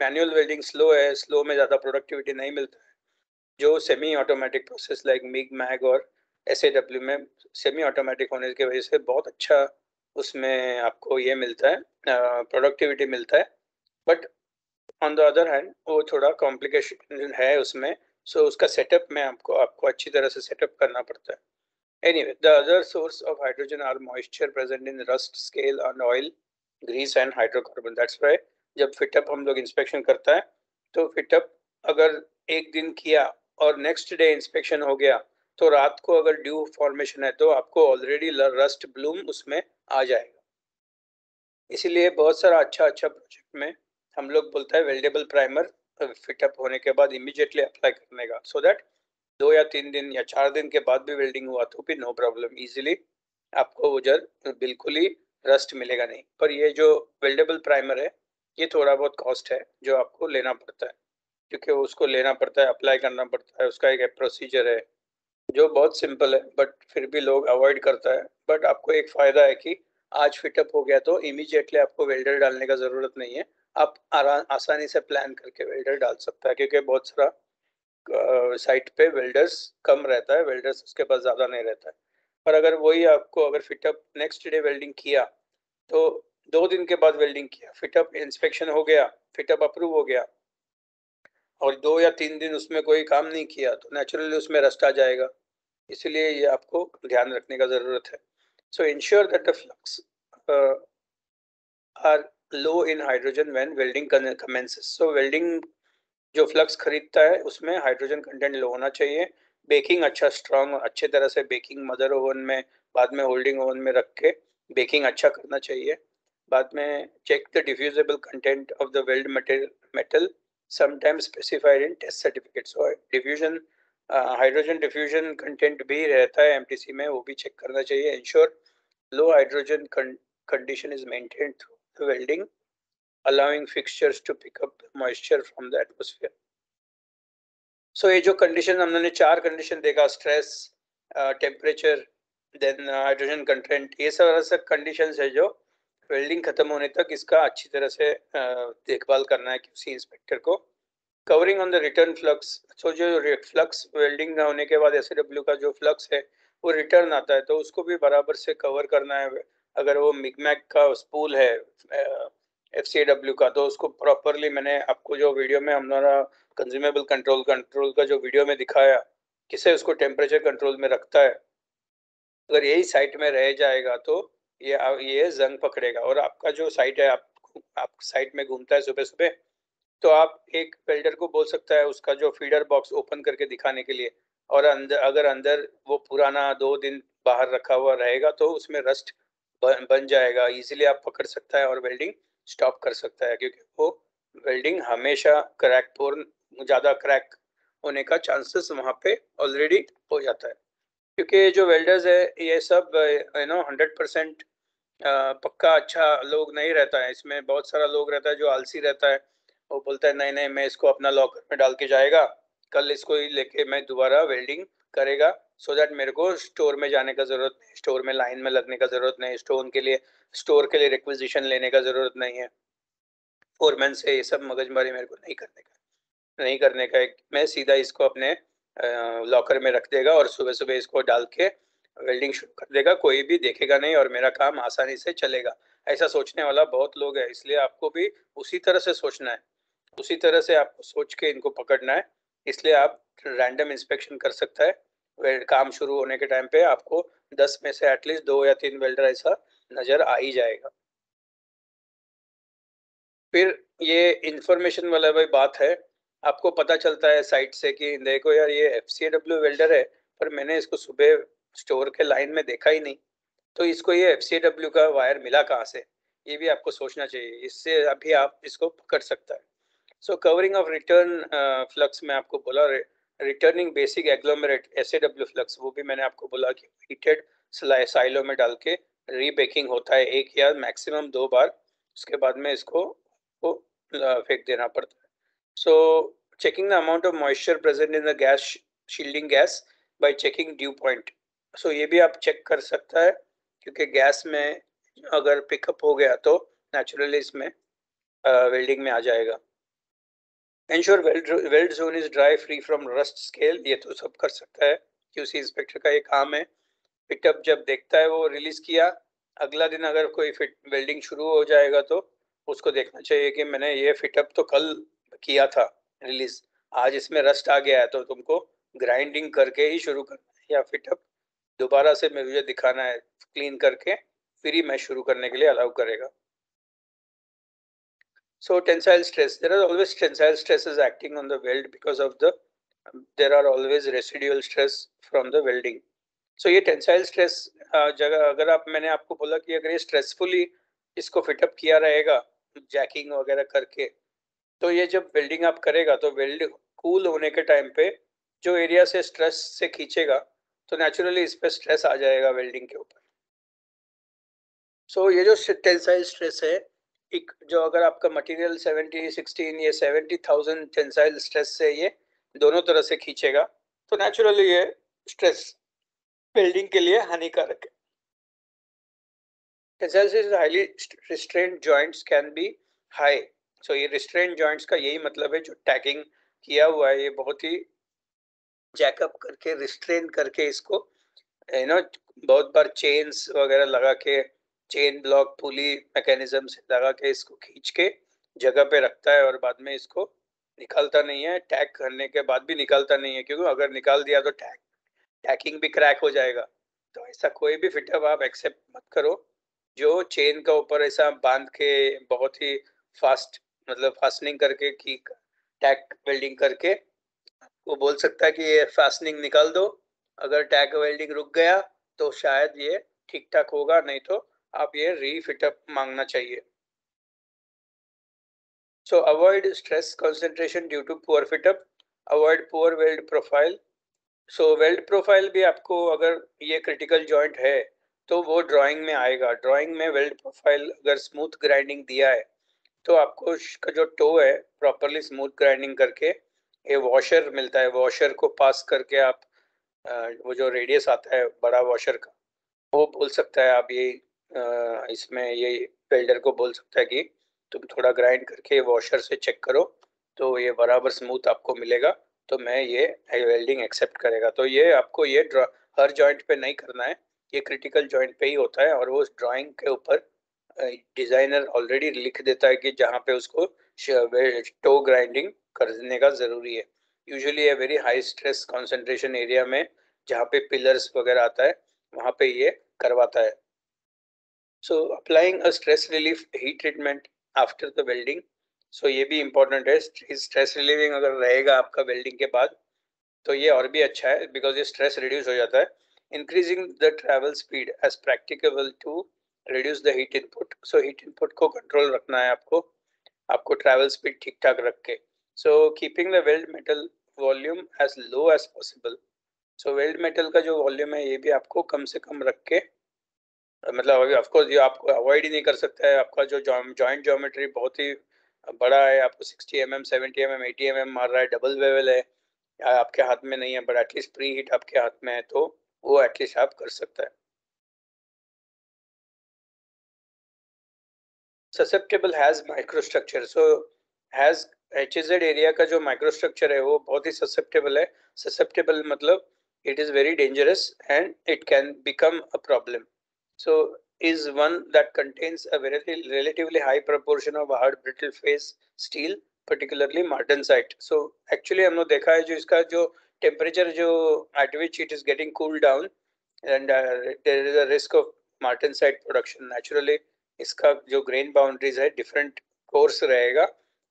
मैनुअल वेल्डिंग स्लो है स्लो में ज़्यादा प्रोडक्टिविटी नहीं मिलता है। जो semi automatic process like MIG MAG और एसएडब्ल्यू में सेमी ऑटोमेटिक होने की वजह से बहुत अच्छा उसमें आपको ये मिलता है प्रोडक्टिविटी मिलता है। But on the other hand वो थोड़ा कॉम्प्लिकेशन है उसमें सो so उसका सेटअप में आपको आपको अच्छी तरह से सेटअप करना पड़ता है। Anyway the other source of hydrogen are moisture present in rust scale and oil grease and hydrocarbon that's why जब फिटअप हम लोग इंस्पेक्शन करता है तो फिटअप अगर एक दिन किया और नेक्स्ट डे इंस्पेक्शन हो गया तो रात को अगर ड्यू फॉर्मेशन है तो आपको ऑलरेडी रस्ट ब्लूम उसमें आ जाएगा। इसीलिए बहुत सारा अच्छा अच्छा प्रोजेक्ट में हम लोग बोलता है वेल्डेबल प्राइमर फिटअप होने के बाद इमिजिएटली अप्लाई करने का। सो so दैट दो या तीन दिन या चार दिन के बाद भी वेल्डिंग हुआ तो भी नो प्रॉब्लम इजीली आपको वो जल बिल्कुल ही रस्ट मिलेगा नहीं। पर ये जो वेल्डेबल प्राइमर है, ये थोड़ा बहुत कॉस्ट है, जो आपको लेना पड़ता है। क्योंकि उसको लेना पड़ता है अप्लाई करना पड़ता है, उसका एक प्रोसीजर है, जो बहुत सिंपल है बट फिर भी लोग अवॉइड करता है। बट आपको एक फ़ायदा है कि आज फिटअप हो गया तो इमीजिएटली आपको वेल्डर डालने का ज़रूरत नहीं है। आप आसानी से प्लान करके वेल्डर डाल सकता है, क्योंकि बहुत सारा साइट पे वेल्डर्स कम रहता है वेल्डर्स उसके पास ज़्यादा नहीं रहता है। पर अगर वही आपको अगर फिटअप नेक्स्ट डे वेल्डिंग किया तो दो दिन के बाद वेल्डिंग किया फिटअप इंस्पेक्शन हो गया फिटअप अप्रूव हो गया और दो या तीन दिन उसमें कोई काम नहीं किया तो नेचुरली उसमें रस्ट आ जाएगा। इसलिए ये आपको ध्यान रखने का ज़रूरत है। So ensure that the flux are low in hydrogen when welding commences so welding जो फ्लक्स खरीदता है, उसमें हाइड्रोजन कंटेंट लो होना चाहिए। बेकिंग अच्छा स्ट्रांग अच्छे तरह से बेकिंग मदर ओवन में, बाद में होल्डिंग ओवन में रख के बेकिंग अच्छा करना चाहिए। बाद में check the diffusible content of the weld metal sometimes specified in test certificate so diffusion hydrogen diffusion content भी रहता है एमटीसी में वो भी चेक करना चाहिए ensure low hydrogen condition is maintained through the welding allowing fixtures to pick up moisture from the atmosphere. So, ये जो कंडीशन हमने चार कंडीशन देखा stress temperature then hydrogen content ये सब सब कंडीशन है जो वेल्डिंग खत्म होने तक इसका अच्छी तरह से देखभाल करना है किसी इंस्पेक्टर को। Covering on the return flux so जो फ्लक्स वेल्डिंग होने के बाद एस का जो फ्लक्स है, वो रिटर्न आता है तो उसको भी बराबर से कवर करना है। अगर वो मिगमैक का स्पूल है एफ़ सी डब्ल्यू का तो उसको प्रॉपरली मैंने आपको जो वीडियो में हमारा कंज्यूमेबल कंट्रोल कंट्रोल का जो वीडियो में दिखाया, किसे उसको टेम्परेचर कंट्रोल में रखता है। अगर यही साइट में रह जाएगा तो ये ये जंग पकड़ेगा। और आपका जो साइट है, आप आप साइट में घूमता है सुबह सुबह तो आप एक वेल्डर को बोल सकता है उसका जो फीडर बॉक्स ओपन करके दिखाने के लिए। और अंदर अगर अंदर वो पुराना दो दिन बाहर रखा हुआ रहेगा तो उसमें रस्ट बन जाएगा। इजीली आप पकड़ सकता है और वेल्डिंग स्टॉप कर सकता है, क्योंकि वो वेल्डिंग हमेशा क्रैक पोर्न ज़्यादा क्रैक होने का चांसेस वहाँ पे ऑलरेडी हो जाता है। क्योंकि जो वेल्डर्स है, ये सब यू नो हंड्रेड परसेंट पक्का अच्छा लोग नहीं रहता है। इसमें बहुत सारा लोग रहता है जो आलसी रहता है। वो बोलता है, नहीं नहीं, मैं इसको अपना लॉकर में डाल के जाएगा। कल इसको ही लेके मैं दोबारा वेल्डिंग करेगा सो so दैट मेरे को स्टोर में जाने का ज़रूरत नहीं स्टोर में लाइन में लगने का ज़रूरत नहीं स्टोर के लिए स्टोर के लिए रिक्विजिशन लेने का ज़रूरत नहीं है। फोरमैन से ये सब मगजमारी मेरे को नहीं करने का, नहीं करने का मैं सीधा इसको अपने लॉकर में रख देगा और सुबह सुबह इसको डाल के वेल्डिंग शुरू कर देगा, कोई भी देखेगा नहीं और मेरा काम आसानी से चलेगा। ऐसा सोचने वाला बहुत लोग है, इसलिए आपको भी उसी तरह से सोचना है। उसी तरह से आपको सोच के इनको पकड़ना है, इसलिए आप रैंडम इंस्पेक्शन कर सकता है। काम शुरू होने के टाइम पे आपको 10 में से एटलीस्ट दो या तीन वेल्डर ऐसा नज़र आ ही जाएगा। फिर ये इंफॉर्मेशन वाला भाई बात है, आपको पता चलता है साइट से कि देखो यार ये एफ़ वेल्डर है, पर मैंने इसको सुबह स्टोर के लाइन में देखा ही नहीं। तो इसको ये एफ़ सी डब्ल्यू का वायर मिला कहाँ से? ये भी आपको सोचना चाहिए। इससे अभी आप इसको पकड़ सकता है। So covering of return flux में आपको बोला returning basic agglomerate S A W flux वो भी मैंने आपको बोला कि हीटेड साइलो में डाल के रीबेकिंग होता है एक या मैक्सिमम दो बार। उसके बाद में इसको को फेंक देना पड़ता है। So checking the amount of moisture present in the gas shielding gas by checking dew point so ये भी आप चेक कर सकता है, क्योंकि गैस में अगर पिकअप हो गया तो नेचुरली इसमें वेल्डिंग में आ जाएगा। Ensure weld weld zone is dry free from rust scale ये तो सब कर सकता है। क्यूसी इंस्पेक्टर का ये काम है। पिकअप जब देखता है वो रिलीज़ किया, अगला दिन अगर कोई फिट वेल्डिंग शुरू हो जाएगा तो उसको देखना चाहिए कि मैंने ये फिटअप तो कल किया था रिलीज़ आज इसमें रस्ट आ गया है तो तुमको ग्राइंडिंग करके ही शुरू करना है या फिटअप दोबारा से मुझे दिखाना है क्लीन करके फिर ही मैं शुरू करने के लिए अलाउ करेगा। So tensile stress there are always tensile stress is acting on the weld because of the there are always residual stress from the welding so ये टेंसाइल स्ट्रेस जगह, अगर आप, मैंने आपको बोला कि अगर ये स्ट्रेसफुली इसको फिटअप किया रहेगा जैकिंग वगैरह करके तो ये जब वेल्डिंग आप करेगा तो वेल्ड कूल होने के टाइम पे जो एरिया से स्ट्रेस से खींचेगा तो नेचुरली इस पर स्ट्रेस आ जाएगा वेल्डिंग के ऊपर। सो so, ये जो टेंसाइल स्ट्रेस है एक जो अगर आपका मटेरियल 70 16 ये 70,000 टेंसाइल स्ट्रेस से ये दोनों तरह से खींचेगा तो नेचुरली ये स्ट्रेस वेल्डिंग के लिए हानिकारक है। Tensile highly restrained joints can be high so ये रिस्ट्रेंड जॉइंट्स का यही मतलब है जो टैगिंग किया हुआ है ये बहुत ही जैकअप करके रिस्ट्रेन करके इसको यू नो बहुत बार चेन्स वगैरह लगा के चेन ब्लॉक पुली मैकेनिज्म से लगा के इसको खींच के जगह पे रखता है और बाद में इसको निकालता नहीं है। टैग करने के बाद भी निकालता नहीं है, क्योंकि अगर निकाल दिया तो टैग टैकिंग भी क्रैक हो जाएगा। तो ऐसा कोई भी फिटअप आप एक्सेप्ट मत करो। जो चेन का ऊपर ऐसा बाँध के बहुत ही फास्ट मतलब फास्टनिंग करके, की टैग वेल्डिंग करके वो बोल सकता है कि ये फास्टनिंग निकाल दो। अगर टैग वेल्डिंग रुक गया तो शायद ये ठीक ठाक होगा, नहीं तो आप ये रीफिटअप मांगना चाहिए। So avoid stress concentration due to poor fitup avoid poor weld profile so weld profile भी आपको अगर ये क्रिटिकल जॉइंट है तो वो ड्राइंग में आएगा। ड्राइंग में वेल्ड प्रोफ़ाइल अगर स्मूथ ग्राइंडिंग दिया है तो आपको उसका जो टो है प्रॉपरली स्मूथ ग्राइंडिंग करके ये वॉशर मिलता है वॉशर को पास करके आप वो जो रेडियस आता है बड़ा वॉशर का, वो बोल सकता है आप ये इसमें ये वेल्डर को बोल सकता है कि तुम थोड़ा ग्राइंड करके वॉशर से चेक करो तो ये बराबर स्मूथ आपको मिलेगा तो मैं ये वेल्डिंग एक्सेप्ट करेगा। तो ये आपको ये हर जॉइंट पे नहीं करना है, ये क्रिटिकल जॉइंट पे ही होता है और वो ड्राइंग के ऊपर डिज़ाइनर ऑलरेडी लिख देता है कि जहाँ पे उसको टो ग्राइंडिंग करने का ज़रूरी है। Usually a very high stress concentration area में जहाँ पे पिलर्स वगैरह आता है, वहाँ पे ये करवाता है। So applying a stress relief heat treatment after the welding so ये भी इम्पोर्टेंट है। स्ट्रेस रिलीविंग अगर रहेगा आपका वेल्डिंग के बाद तो ये और भी अच्छा है बिकॉज़ ये स्ट्रेस रिड्यूस हो जाता है। Increasing the travel speed as practicable to reduce the heat input so heat input को कंट्रोल रखना है आपको। आपको ट्रैवल स्पीड ठीक ठाक रख के। So keeping the weld metal volume as low as possible so weld metal का जो वॉल्यूम है, ये भी आपको कम से कम रख के मतलब ऑफकोर्स ये आपको अवॉइड ही नहीं कर सकता है। आपका जो जॉइंट जोमेट्री बहुत ही बड़ा है। आपको 60 M M seventy M M eighty M M मार रहा है। डबल वेवल है। आपके हाथ में नहीं है बट एटलीस्ट प्री हीट आपके हाथ में है तो वो एटलीस्ट आप कर सकता है। Susceptible has microstructure so has HZ area का जो माइक्रोस्ट्रक्चर है वो बहुत ही ससेप्टेबल है ससेप्टेबल मतलब it is very dangerous and it can become a problem so is one that contains a very relatively high proportion of hard brittle phase steel particularly martensite so actually हम लोग देखा है जो इसका जो temperature जो at which it is getting cooled down and uh, there is a risk of martensite production naturally इसका जो ग्रेन बाउंड्रीज है डिफरेंट कोर्स रहेगा।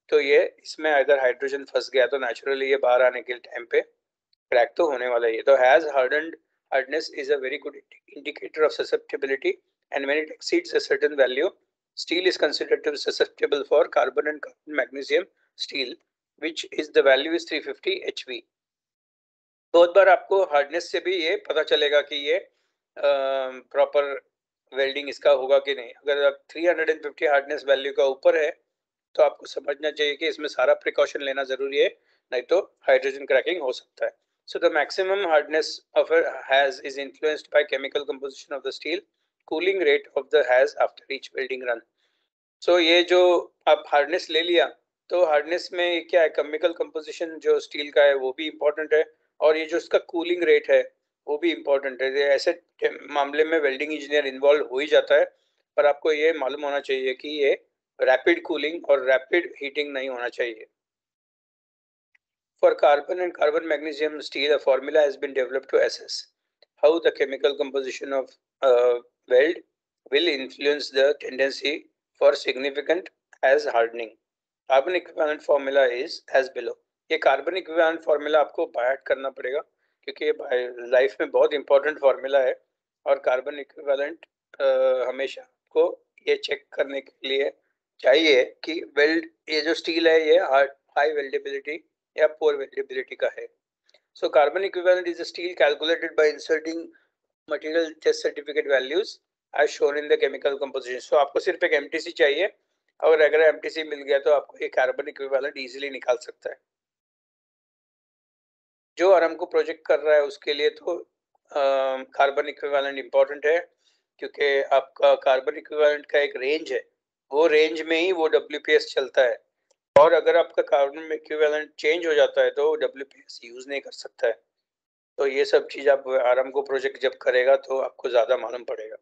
तो ये इसमें अगर हाइड्रोजन फंस गया तो नेचुरली ये बाहर आने के टाइम पे क्रैक तो होने वाला ही। तो HAZ hard and hardness is a very good indicator of susceptibility and when it exceeds a certain value steel is considered to susceptible for carbon and carbon magnesium steel which is the value is 350 HV बहुत बार आपको हार्डनेस से भी ये पता चलेगा कि ये प्रॉपर वेल्डिंग इसका होगा कि नहीं? अगर 350 हार्डनेस वैल्यू का ऊपर है तो आपको समझना चाहिए कि इसमें सारा प्रिकॉशन लेना ज़रूरी है, नहीं तो हाइड्रोजन क्रैकिंग हो सकता है। The maximum hardness of a has is influenced by chemical composition of the steel, cooling rate of the has after each welding run. So ये जो आप हार्डनेस ले लिया तो हार्डनेस में क्या है? केमिकल कंपोजिशन जो स्टील का है, वो भी इंपॉर्टेंट है। और ये जो इसका कूलिंग रेट है वो भी इम्पोर्टेंट है। ऐसे मामले में वेल्डिंग इंजीनियर इन्वॉल्व हो ही जाता है, पर आपको ये मालूम होना चाहिए कि ये रैपिड कूलिंग और रैपिड हीटिंग नहीं होना चाहिए। For carbon and carbon magnesium steel formula has been developed to assess how the chemical composition of weld will influence the tendency for significant as hardening carbon equivalent formula is as below ये कार्बन इक्विवेलेंट फार्मूला आपको बाय करना पड़ेगा। क्योंकि ये लाइफ में बहुत इंपॉर्टेंट फार्मूला है और कार्बन इक्विवेलेंट हमेशा को ये चेक करने के लिए चाहिए कि वेल्ड ये जो स्टील है, ये हाई वेल्डेबिलिटी या पोअर वेल्डेबिलिटी का है। So carbon equivalent is a steel calculated by inserting material test certificate values as shown in the chemical composition so आपको सिर्फ़ एक एमटीसी चाहिए और अगर एमटीसी मिल गया तो आपको ये कार्बन इक्विवेलेंट इजीली निकाल सकता है। जो अरमको प्रोजेक्ट कर रहा है, उसके लिए तो कार्बन इक्विवेलेंट इम्पोर्टेंट है, क्योंकि आपका कार्बन इक्विवेलेंट का एक रेंज है। वो रेंज में ही वो डब्ल्यूपीएस चलता है। और अगर आपका कार्बन इक्विवेलेंट चेंज हो जाता है तो वो डब्ल्यू यूज़ नहीं कर सकता है। तो ये सब चीज़ आप आराम को प्रोजेक्ट जब करेगा तो आपको ज़्यादा मालूम पड़ेगा।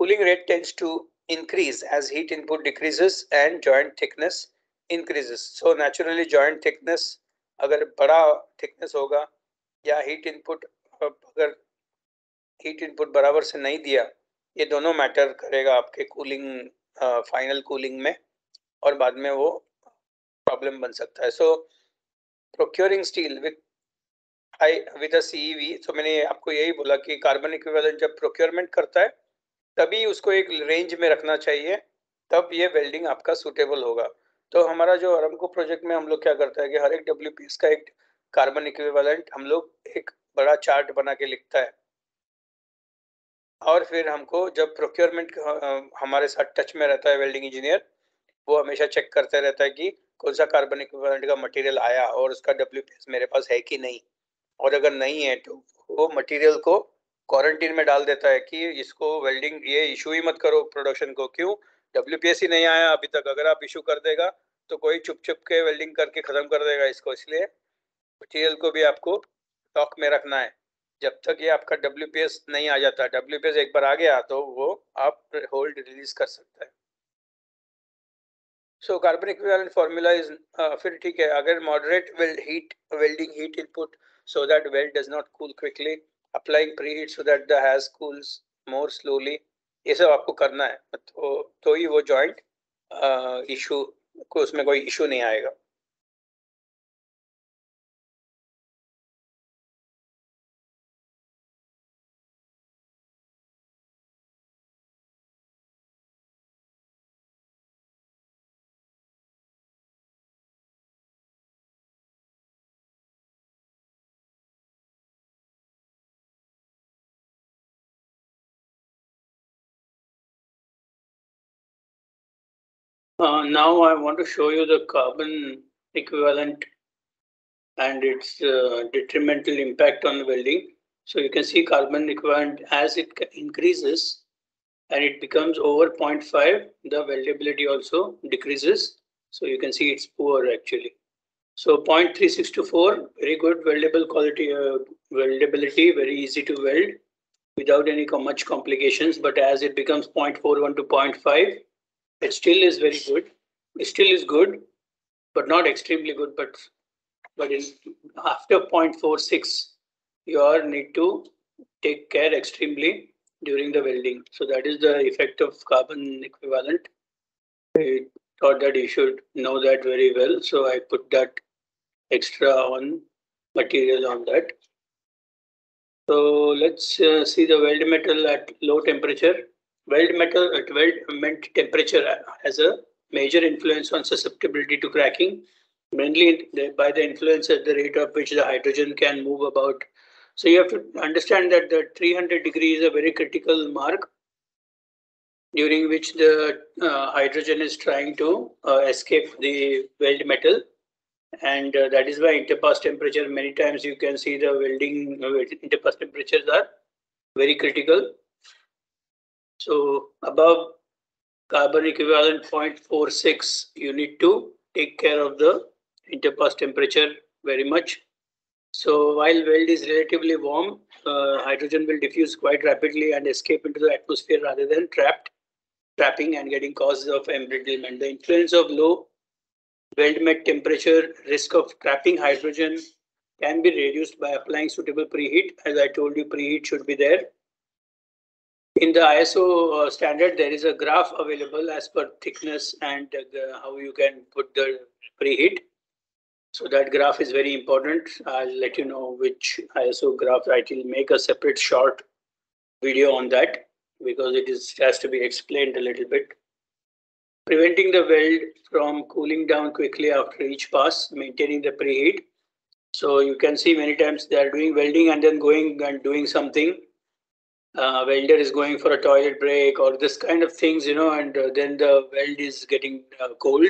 Cooling rate tends to increase as heat input decreases and joint thickness increases. So naturally, joint thickness अगर बड़ा थिकनेस होगा या हीट इनपुट अगर हीट इनपुट बराबर से नहीं दिया, ये दोनों मैटर करेगा आपके कूलिंग फाइनल कूलिंग में और बाद में वो प्रॉब्लम बन सकता है। So procuring steel with I with CEV तो मैंने आपको यही बोला कि कार्बन इक्विवेलेंट जब प्रोक्योरमेंट करता है, तभी उसको एक रेंज में रखना चाहिए, तब ये वेल्डिंग आपका सूटेबल होगा। तो हमारा जो अरमको प्रोजेक्ट में हम लोग क्या करते हैं कि हर एक डब्ल्यू का एक कार्बन इक्विवेलेंट हम लोग एक बड़ा चार्ट बना के लिखता है। और फिर हमको जब प्रोक्योरमेंट हमारे साथ टच में रहता है वेल्डिंग इंजीनियर वो हमेशा चेक करते रहता है कि कौन सा कार्बन इक्विवेलेंट का मटेरियल आया और उसका डब्ल्यूपीएस मेरे पास है कि नहीं। और अगर नहीं है तो वो मटेरियल को क्वारंटीन में डाल देता है कि इसको वेल्डिंग ये इशू ही मत करो प्रोडक्शन को। क्यों? डब्ल्यू नहीं आया अभी तक। अगर आप इशू कर देगा तो कोई चुप चुप के वेल्डिंग करके ख़त्म कर देगा इसको। इसलिए मटीरियल को भी आपको स्टॉक में रखना है। जब तक ये आपका WPS नहीं आ जाता WPS एक बार आ गया तो वो आप होल्ड रिलीज़ कर सकते हैं। सो कार्बन फार्मूला इज़ फिर ठीक है। अगर moderate weld heat welding heat input so that weld does not cool quickly applying preheat so that the has more slowly ये सब आपको करना है। तो तो ही वो जॉइंट इशू को उसमें कोई इशू नहीं आएगा। Now I want to show you the carbon equivalent and its uh, detrimental impact on welding. So you can see carbon equivalent as it increases and it becomes over 0.5, the weldability also decreases. So you can see it's poor actually. So 0.3624, very good weldable quality, uh, weldability, very easy to weld without any much complications. But as it becomes 0.41 to 0.5, it still is very good. It still is good, but not extremely good. But but in, after 0.46, you are need to take care extremely during the welding. So that is the effect of carbon equivalent. I thought that you should know that very well. So I put that extra on material on that. So let's uh, see the weld metal at low temperature. Weld metal at weld meant temperature has a major influence on susceptibility to cracking, mainly by the influence at the rate of which the hydrogen can move about. So you have to understand that the 300 degree is a very critical mark during which the uh, hydrogen is trying to uh, escape the weld metal. And uh, that is why interpass temperature, many times you can see the welding uh, interpass temperatures are very critical so above carbon equivalent 0.46, you need to take care of the interpass temperature very much. So while weld is relatively warm, uh, hydrogen will diffuse quite rapidly and escape into the atmosphere rather than trapped, trapping and getting causes of embrittlement. The influence of low weld met temperature, risk of trapping hydrogen can be reduced by applying suitable preheat. As I told you, preheat should be there In the ISO uh, standard, there is a graph available as per thickness and uh, how you can put the preheat. So that graph is very important. I'll let you know which ISO graph. I will make a separate short video on that because it is has to be explained a little bit. Preventing the weld from cooling down quickly after each pass, maintaining the preheat. So you can see many times they are doing welding and then going and doing something uh, welder is going for a toilet break or this kind of things, you know, and uh, then the weld is getting uh, cold.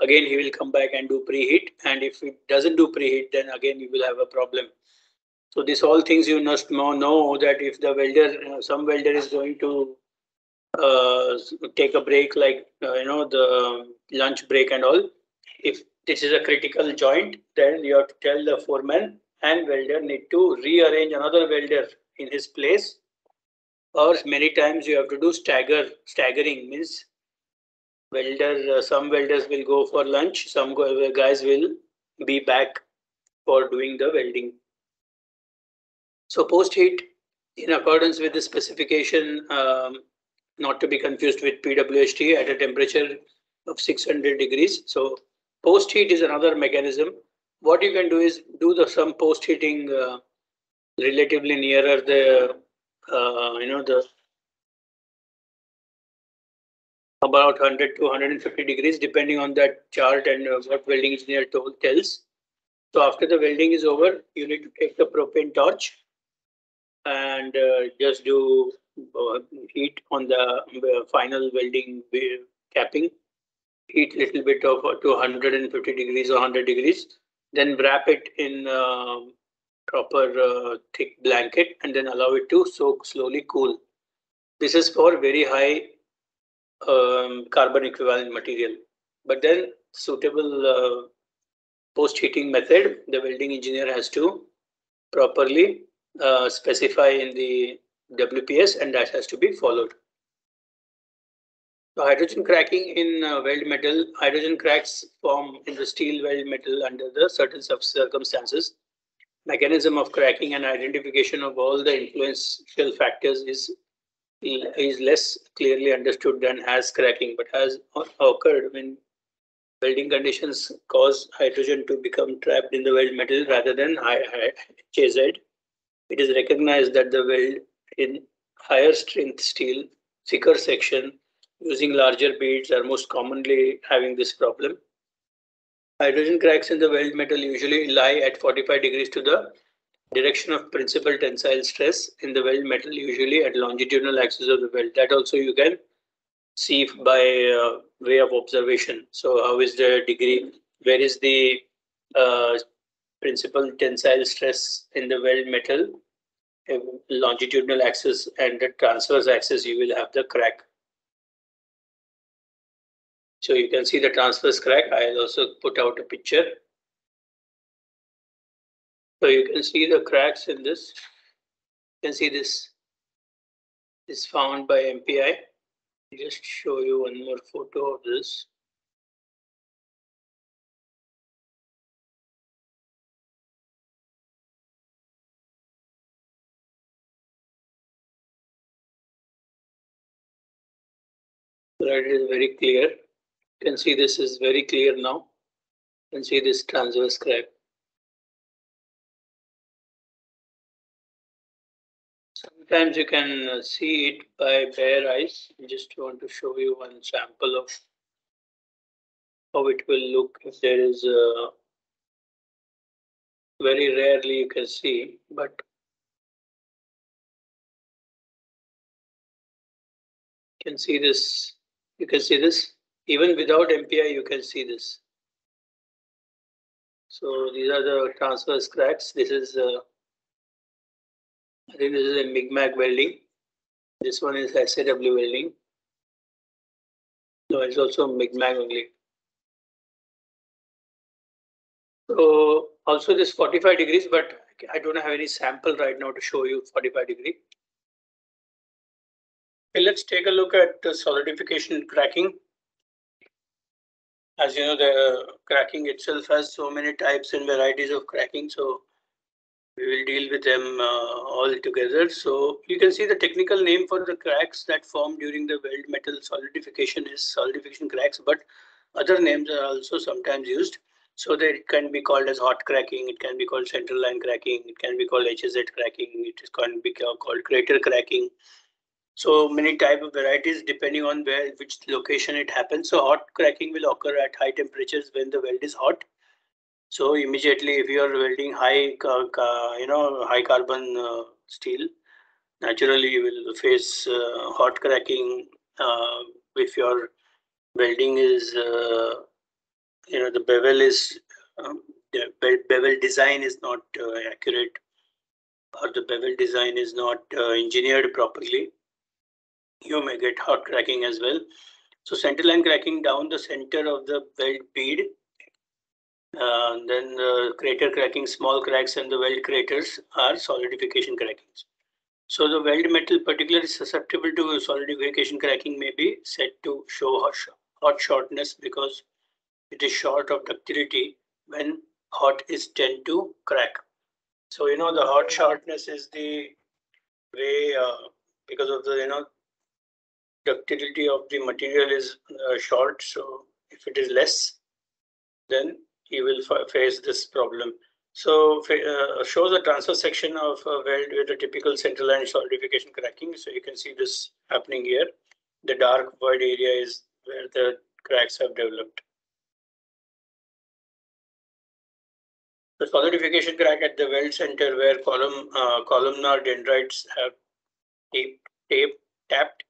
Again, he will come back and do preheat. And if it doesn't do preheat, then again, you will have a problem. So these all things you must know that if the welder, some welder is going to uh, take a break, like, uh, you know, the lunch break and all, if this is a critical joint, then you have to tell the foreman and welder need to rearrange another welder in his place or many times you have to do stagger staggering means welder uh, some welders will go for lunch some guys will be back for doing the welding. So post heat in accordance with the specification um, not to be confused with pwht at a temperature of 600 degrees. So post heat is another mechanism. What you can do is do the some post heating uh, relatively nearer the uh, you know, the about 100 to 150 degrees, depending on that chart and uh, what welding engineer told, tells. So after the welding is over, you need to take the propane torch and uh, just do uh, heat on the uh, final welding capping. Heat little bit of uh, to 150 degrees or 100 degrees. Then wrap it in proper uh, thick blanket and then allow it to soak slowly cool. This is for very high um, carbon equivalent material. But then suitable uh, post heating method, the welding engineer has to properly uh, specify in the WPS and that has to be followed. So hydrogen cracking in uh, weld metal, hydrogen cracks form in the steel weld metal under the certain circumstances mechanism of cracking and identification of all the influential factors is is less clearly understood than as cracking, but has occurred when welding conditions cause hydrogen to become trapped in the weld metal rather than HZ. It is recognized that the weld in higher strength steel, thicker section, using larger beads are most commonly having this problem. Hydrogen cracks in the weld metal usually lie at 45 degrees to the direction of principal tensile stress in the weld metal, usually at longitudinal axis of the weld. That also you can see by uh, way of observation. So how is the degree? Where is the uh, principal tensile stress in the weld metal? longitudinal axis and the transverse axis, you will have the crack. So you can see the transverse crack. I'll also put out a picture. So you can see the cracks in this. You can see this is found by MPI. I'll just show you one more photo of this. That is very clear. You can see this is very clear now. You can see this transverse crack. Sometimes you can uh, see it by bare eyes. I just want to show you one sample of how it will look if there is a very rarely you can see, but you can see this, you can see this even without MPI, you can see this. So these are the transverse cracks. This is, uh, I think this is a MIG-MAG welding. This one is SAW welding. No, it's also MIG-MAG only. So also this 45 degrees, but I don't have any sample right now to show you 45 degree. Okay, let's take a look at the solidification cracking as you know, the cracking itself has so many types and varieties of cracking. So we will deal with them uh, all together. So you can see the technical name for the cracks that form during the weld metal solidification is solidification cracks, but other names are also sometimes used. So it can be called as hot cracking, it can be called central line cracking, it can be called HZ cracking, it can be called crater cracking. So many type of varieties depending on where which location it happens. So hot cracking will occur at high temperatures when the weld is hot so immediately, if you are welding high, you know, high carbon uh, steel, naturally you will face uh, hot cracking. Uh, if your welding is, uh, you know, the bevel is, um, the bevel design is not uh, accurate, or the bevel design is not uh, engineered properly, you may get hot cracking as well. So center line cracking down the center of the weld bead uh, then the crater cracking, small cracks and the weld craters are solidification crackings. So the weld metal particularly susceptible to solidification cracking may be said to show hot shortness because it is short of ductility when hot is tend to crack. So you know the hot shortness is the way uh, because of the you know ductility of the material is uh, short. So if it is less, then you will face this problem. So uh, shows a transfer section of a weld with a typical central line solidification cracking. So you can see this happening here. The dark void area is where the cracks have developed. The solidification crack at the weld center where column uh, columnar dendrites have tape, tape tapped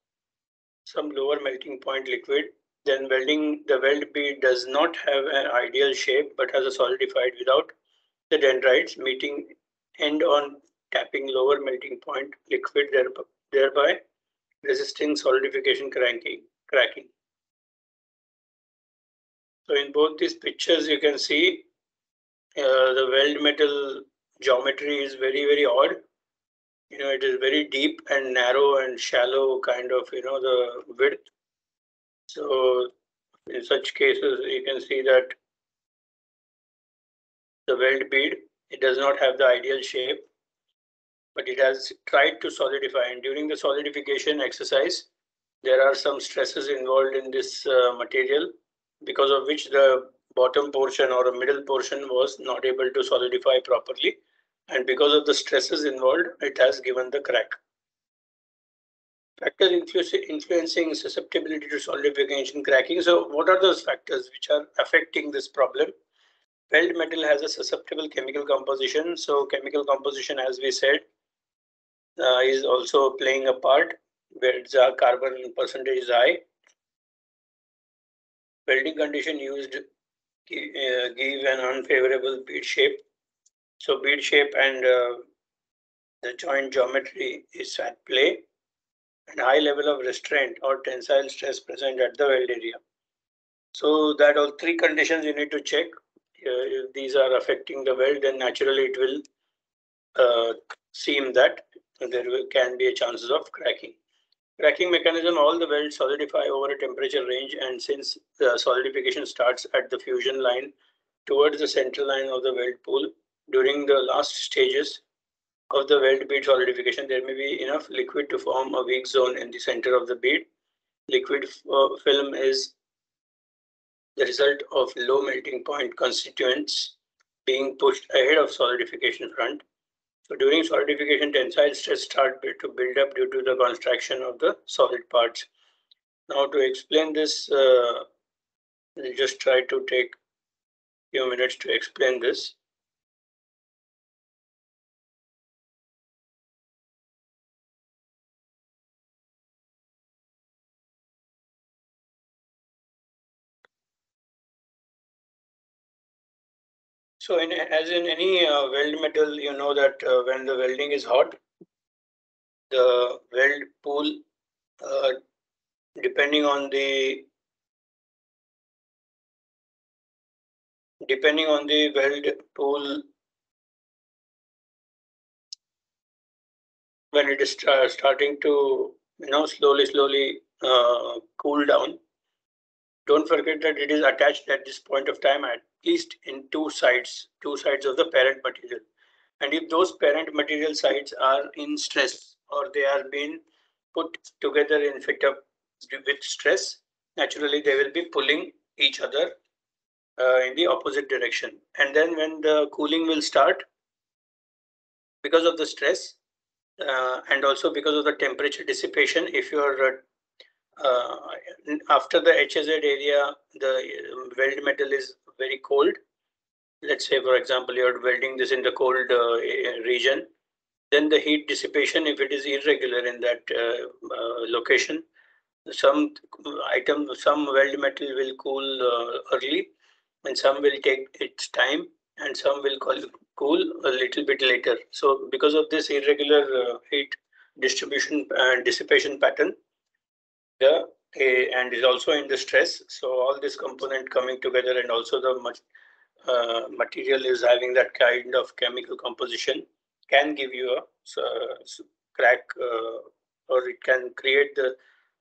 some lower melting point liquid then welding the weld bead does not have an ideal shape but has a solidified without the dendrites meeting end on tapping lower melting point liquid thereby resisting solidification cracking cracking. So in both these pictures you can see uh, the weld metal geometry is very very odd you know it is very deep and narrow and shallow kind of you know the width so in such cases, you can see that the weld bead, it does not have the ideal shape, but it has tried to solidify. And during the solidification exercise, there are some stresses involved in this uh, material because of which the bottom portion or middle portion was not able to solidify properly. And because of the stresses involved, it has given the crack. Factors influencing susceptibility to solidification cracking. So what are those factors which are affecting this problem? Weld metal has a susceptible chemical composition. So chemical composition, as we said, uh, is also playing a part where the carbon percentage is high. Welding condition used uh, give an unfavorable bead shape. So bead shape and uh, the joint geometry is at play and high level of restraint or tensile stress present at the weld area. So that all three conditions you need to check. Uh, if these are affecting the weld, then naturally it will uh, seem that there will, can be a chances of cracking. Cracking mechanism, all the welds solidify over a temperature range and since the solidification starts at the fusion line towards the central line of the weld pool, during the last stages, of the weld bead solidification, there may be enough liquid to form a weak zone in the center of the bead. Liquid uh, film is the result of low melting point constituents being pushed ahead of solidification front. So during solidification, tensile stress start to build up due to the construction of the solid parts. Now to explain this, uh, will just try to take a few minutes to explain this. So in, as in any uh, weld metal, you know that uh, when the welding is hot, the weld pool, uh, depending on the depending on the weld pool, when it is starting to you know slowly slowly uh, cool down, don't forget that it is attached at this point of time at least in two sides, two sides of the parent material. And if those parent material sides are in stress or they are being put together in fit up with stress, naturally they will be pulling each other uh, in the opposite direction. And then when the cooling will start, because of the stress uh, and also because of the temperature dissipation, if you're uh, uh after the HZ area, the weld metal is very cold. Let's say, for example, you're welding this in the cold uh, region. Then the heat dissipation, if it is irregular in that uh, location, some item, some weld metal will cool early and some will take its time and some will cool a little bit later. So because of this irregular uh, heat distribution and dissipation pattern, the and is also in the stress. So all this component coming together and also the uh, material is having that kind of chemical composition can give you a crack uh, or it can create the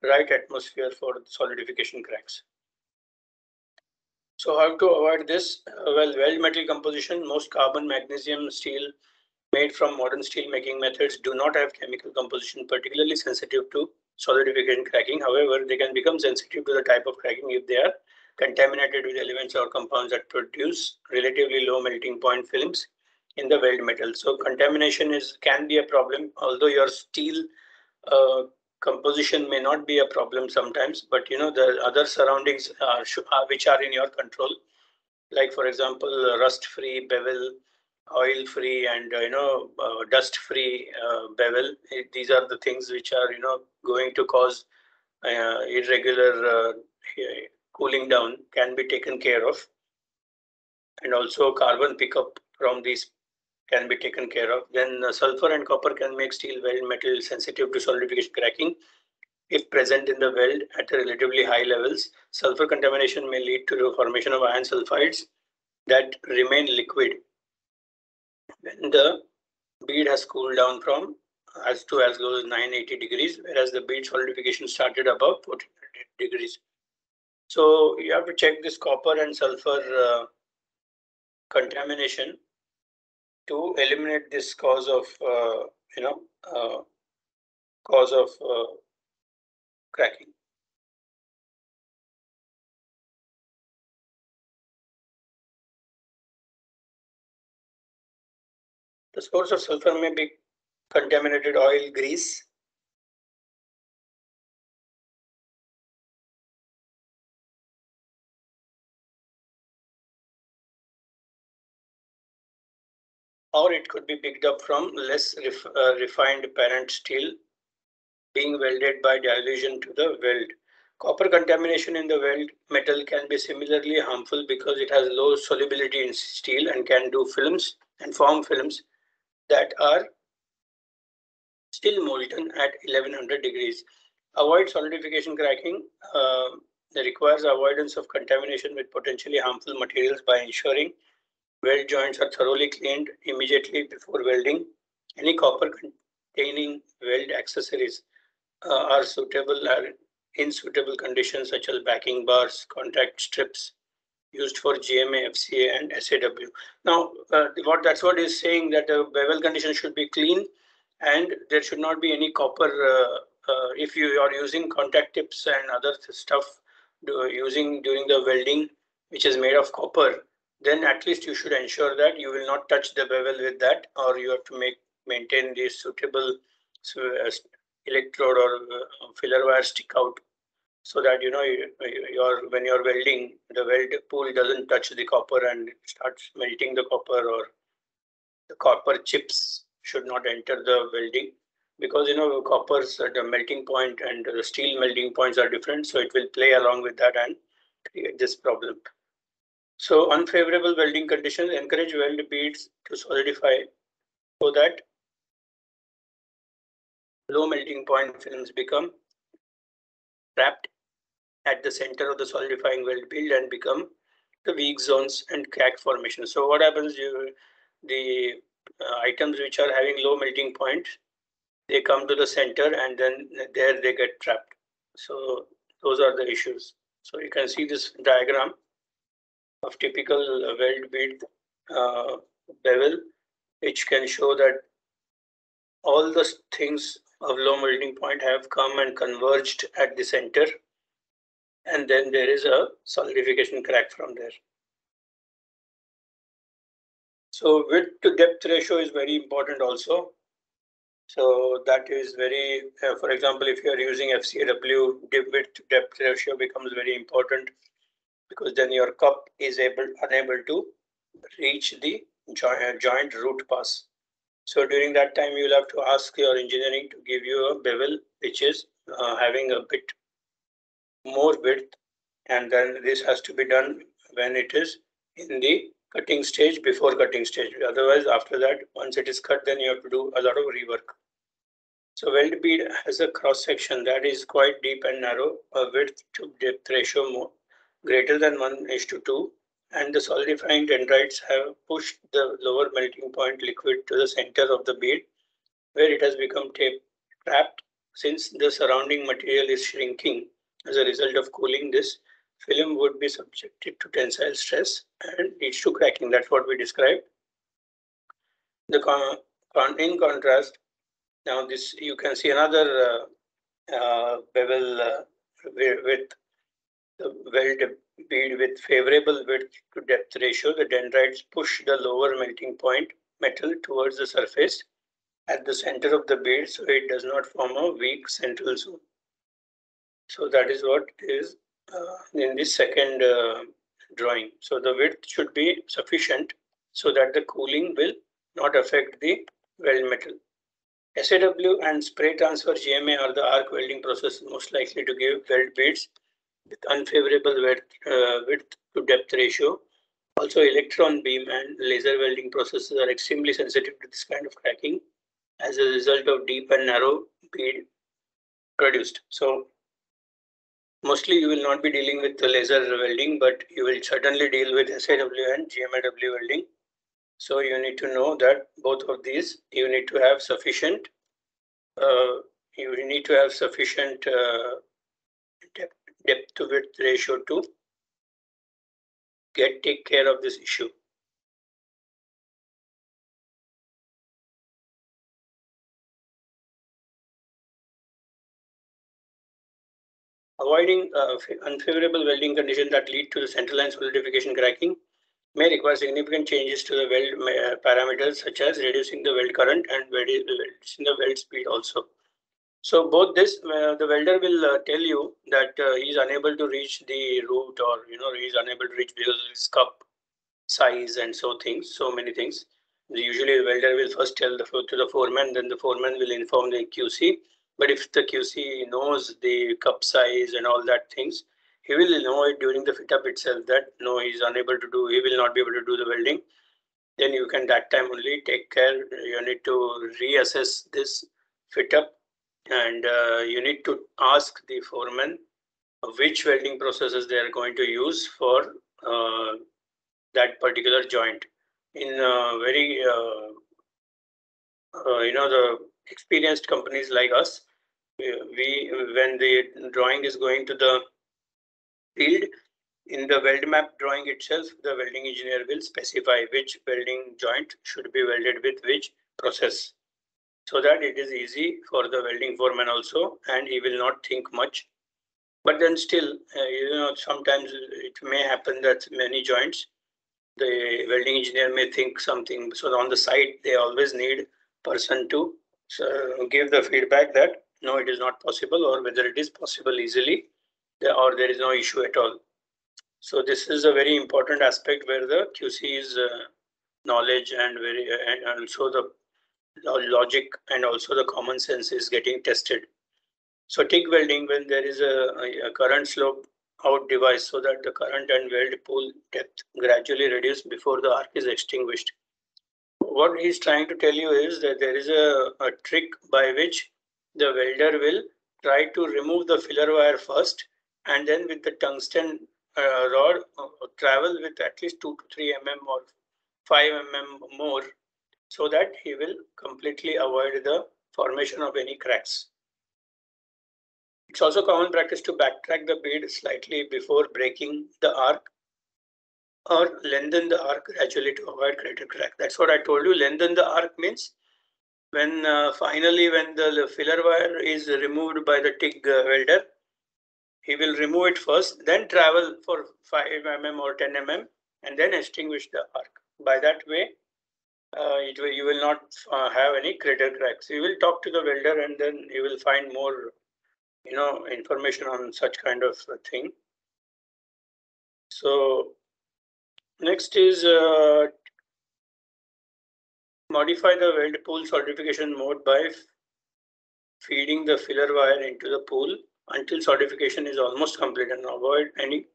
right atmosphere for solidification cracks. So how to avoid this? Uh, well, weld metal composition, most carbon magnesium steel made from modern steel making methods do not have chemical composition particularly sensitive to solidification cracking. However, they can become sensitive to the type of cracking if they are contaminated with elements or compounds that produce relatively low melting point films in the weld metal. So contamination is can be a problem, although your steel uh, composition may not be a problem sometimes, but you know the other surroundings are, which are in your control, like for example, rust-free bevel, oil-free, and uh, you know uh, dust-free uh, bevel. These are the things which are you know going to cause irregular uh, cooling down can be taken care of, and also carbon pickup from these can be taken care of. Then sulfur and copper can make steel weld metal sensitive to solidification cracking. If present in the weld at relatively high levels, sulfur contamination may lead to the formation of iron sulfides that remain liquid when the bead has cooled down from as to as low as 980 degrees, whereas the bead solidification started above 1400 degrees. So you have to check this copper and sulfur uh, contamination to eliminate this cause of uh, you know uh, cause of uh, cracking. The source of sulfur may be contaminated oil, grease, or it could be picked up from less ref, uh, refined parent steel being welded by dilution to the weld. Copper contamination in the weld metal can be similarly harmful because it has low solubility in steel and can do films and form films that are still molten at 1100 degrees. Avoid solidification cracking uh, requires avoidance of contamination with potentially harmful materials by ensuring Weld joints are thoroughly cleaned immediately before welding. Any copper containing weld accessories uh, are suitable or in suitable conditions such as backing bars, contact strips used for GMA, FCA and SAW. Now, uh, what that's what is saying that the bevel condition should be clean and there should not be any copper uh, uh if you are using contact tips and other stuff do, using during the welding which is made of copper then at least you should ensure that you will not touch the bevel with that or you have to make maintain the suitable uh, electrode or uh, filler wire stick out so that you know your when you're welding the weld pool doesn't touch the copper and starts melting the copper or the copper chips should not enter the welding. Because you know copper's uh, the melting point and the steel melting points are different so it will play along with that and create this problem. So unfavorable welding conditions encourage weld beads to solidify so that low melting point films become trapped at the center of the solidifying weld bead and become the weak zones and crack formation. So what happens, you, the uh, items which are having low melting point, they come to the center and then there they get trapped. So those are the issues. So you can see this diagram of typical weld bead uh, bevel which can show that all the things of low melting point have come and converged at the center. And then there is a solidification crack from there. So width to depth ratio is very important also. So that is very, uh, for example, if you are using FCAW, width to depth ratio becomes very important because then your cup is able unable to reach the joint, joint root pass. So during that time, you'll have to ask your engineering to give you a bevel which is uh, having a bit more width, and then this has to be done when it is in the cutting stage before cutting stage. Otherwise, after that, once it is cut, then you have to do a lot of rework. So weld bead has a cross section that is quite deep and narrow, a width to depth ratio more greater than 1 is to 2 and the solidifying dendrites have pushed the lower melting point liquid to the center of the bead where it has become trapped since the surrounding material is shrinking as a result of cooling this film would be subjected to tensile stress and leads to cracking. That's what we described. The con, con in contrast now this you can see another uh, uh, bevel uh, with the weld bead with favorable width to depth ratio, the dendrites push the lower melting point metal towards the surface at the center of the bead so it does not form a weak central zone. So that is what is uh, in this second uh, drawing. So the width should be sufficient so that the cooling will not affect the weld metal. SAW and spray transfer GMA are the arc welding process most likely to give weld beads with unfavorable width, uh, width to depth ratio. Also, electron beam and laser welding processes are extremely sensitive to this kind of cracking as a result of deep and narrow bead produced. So, mostly you will not be dealing with the laser welding, but you will certainly deal with SAW and GMAW welding. So you need to know that both of these, you need to have sufficient, uh, you need to have sufficient uh, depth depth to width ratio to get take care of this issue. Avoiding uh, unfavorable welding conditions that lead to the centerline solidification cracking may require significant changes to the weld parameters such as reducing the weld current and reducing the weld speed also. So both this, uh, the welder will uh, tell you that uh, he is unable to reach the root or, you know, he is unable to reach because of his cup size and so things, so many things. Usually the welder will first tell the, to the foreman, then the foreman will inform the QC. But if the QC knows the cup size and all that things, he will know it during the fit up itself that no, he is unable to do, he will not be able to do the welding. Then you can that time only take care, you need to reassess this fit up and uh, you need to ask the foreman which welding processes they are going to use for uh, that particular joint. In uh, very, uh, uh, you know, the experienced companies like us, we when the drawing is going to the field, in the weld map drawing itself, the welding engineer will specify which welding joint should be welded with which process. So that it is easy for the welding foreman also and he will not think much. But then still uh, you know sometimes it may happen that many joints the welding engineer may think something so on the site they always need person to uh, give the feedback that no it is not possible or whether it is possible easily or there is no issue at all so this is a very important aspect where the qc's uh, knowledge and very and also the logic and also the common sense is getting tested. So TIG welding when there is a, a current slope out device so that the current and weld pool depth gradually reduce before the arc is extinguished. What he's trying to tell you is that there is a, a trick by which the welder will try to remove the filler wire first and then with the tungsten uh, rod uh, travel with at least 2 to 3 mm or 5 mm more so that he will completely avoid the formation of any cracks. It's also common practice to backtrack the bead slightly before breaking the arc or lengthen the arc gradually to avoid crater crack. That's what I told you. Lengthen the arc means when uh, finally when the filler wire is removed by the TIG uh, welder, he will remove it first, then travel for 5 mm or 10 mm and then extinguish the arc. By that way, uh, it will, you will not uh, have any crater cracks. You will talk to the welder and then you will find more, you know, information on such kind of thing. So next is uh, modify the weld pool solidification mode by feeding the filler wire into the pool until solidification is almost complete and avoid any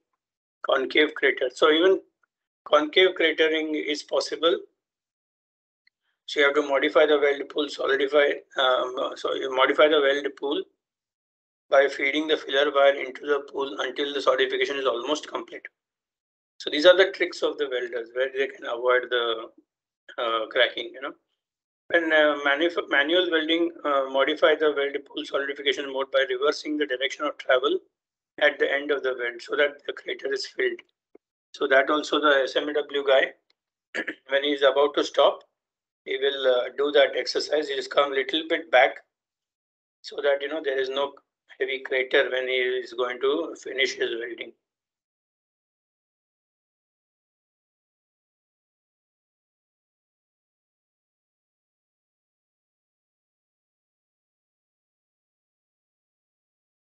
concave crater. So even concave cratering is possible. So you have to modify the weld pool, solidify, um, so you modify the weld pool by feeding the filler wire into the pool until the solidification is almost complete. So these are the tricks of the welders where they can avoid the uh, cracking, you know. When uh, manual welding, uh, modify the weld pool solidification mode by reversing the direction of travel at the end of the weld so that the crater is filled. So that also the SMW guy, when he is about to stop, he will uh, do that exercise. He just come little bit back so that you know there is no heavy crater when he is going to finish his welding.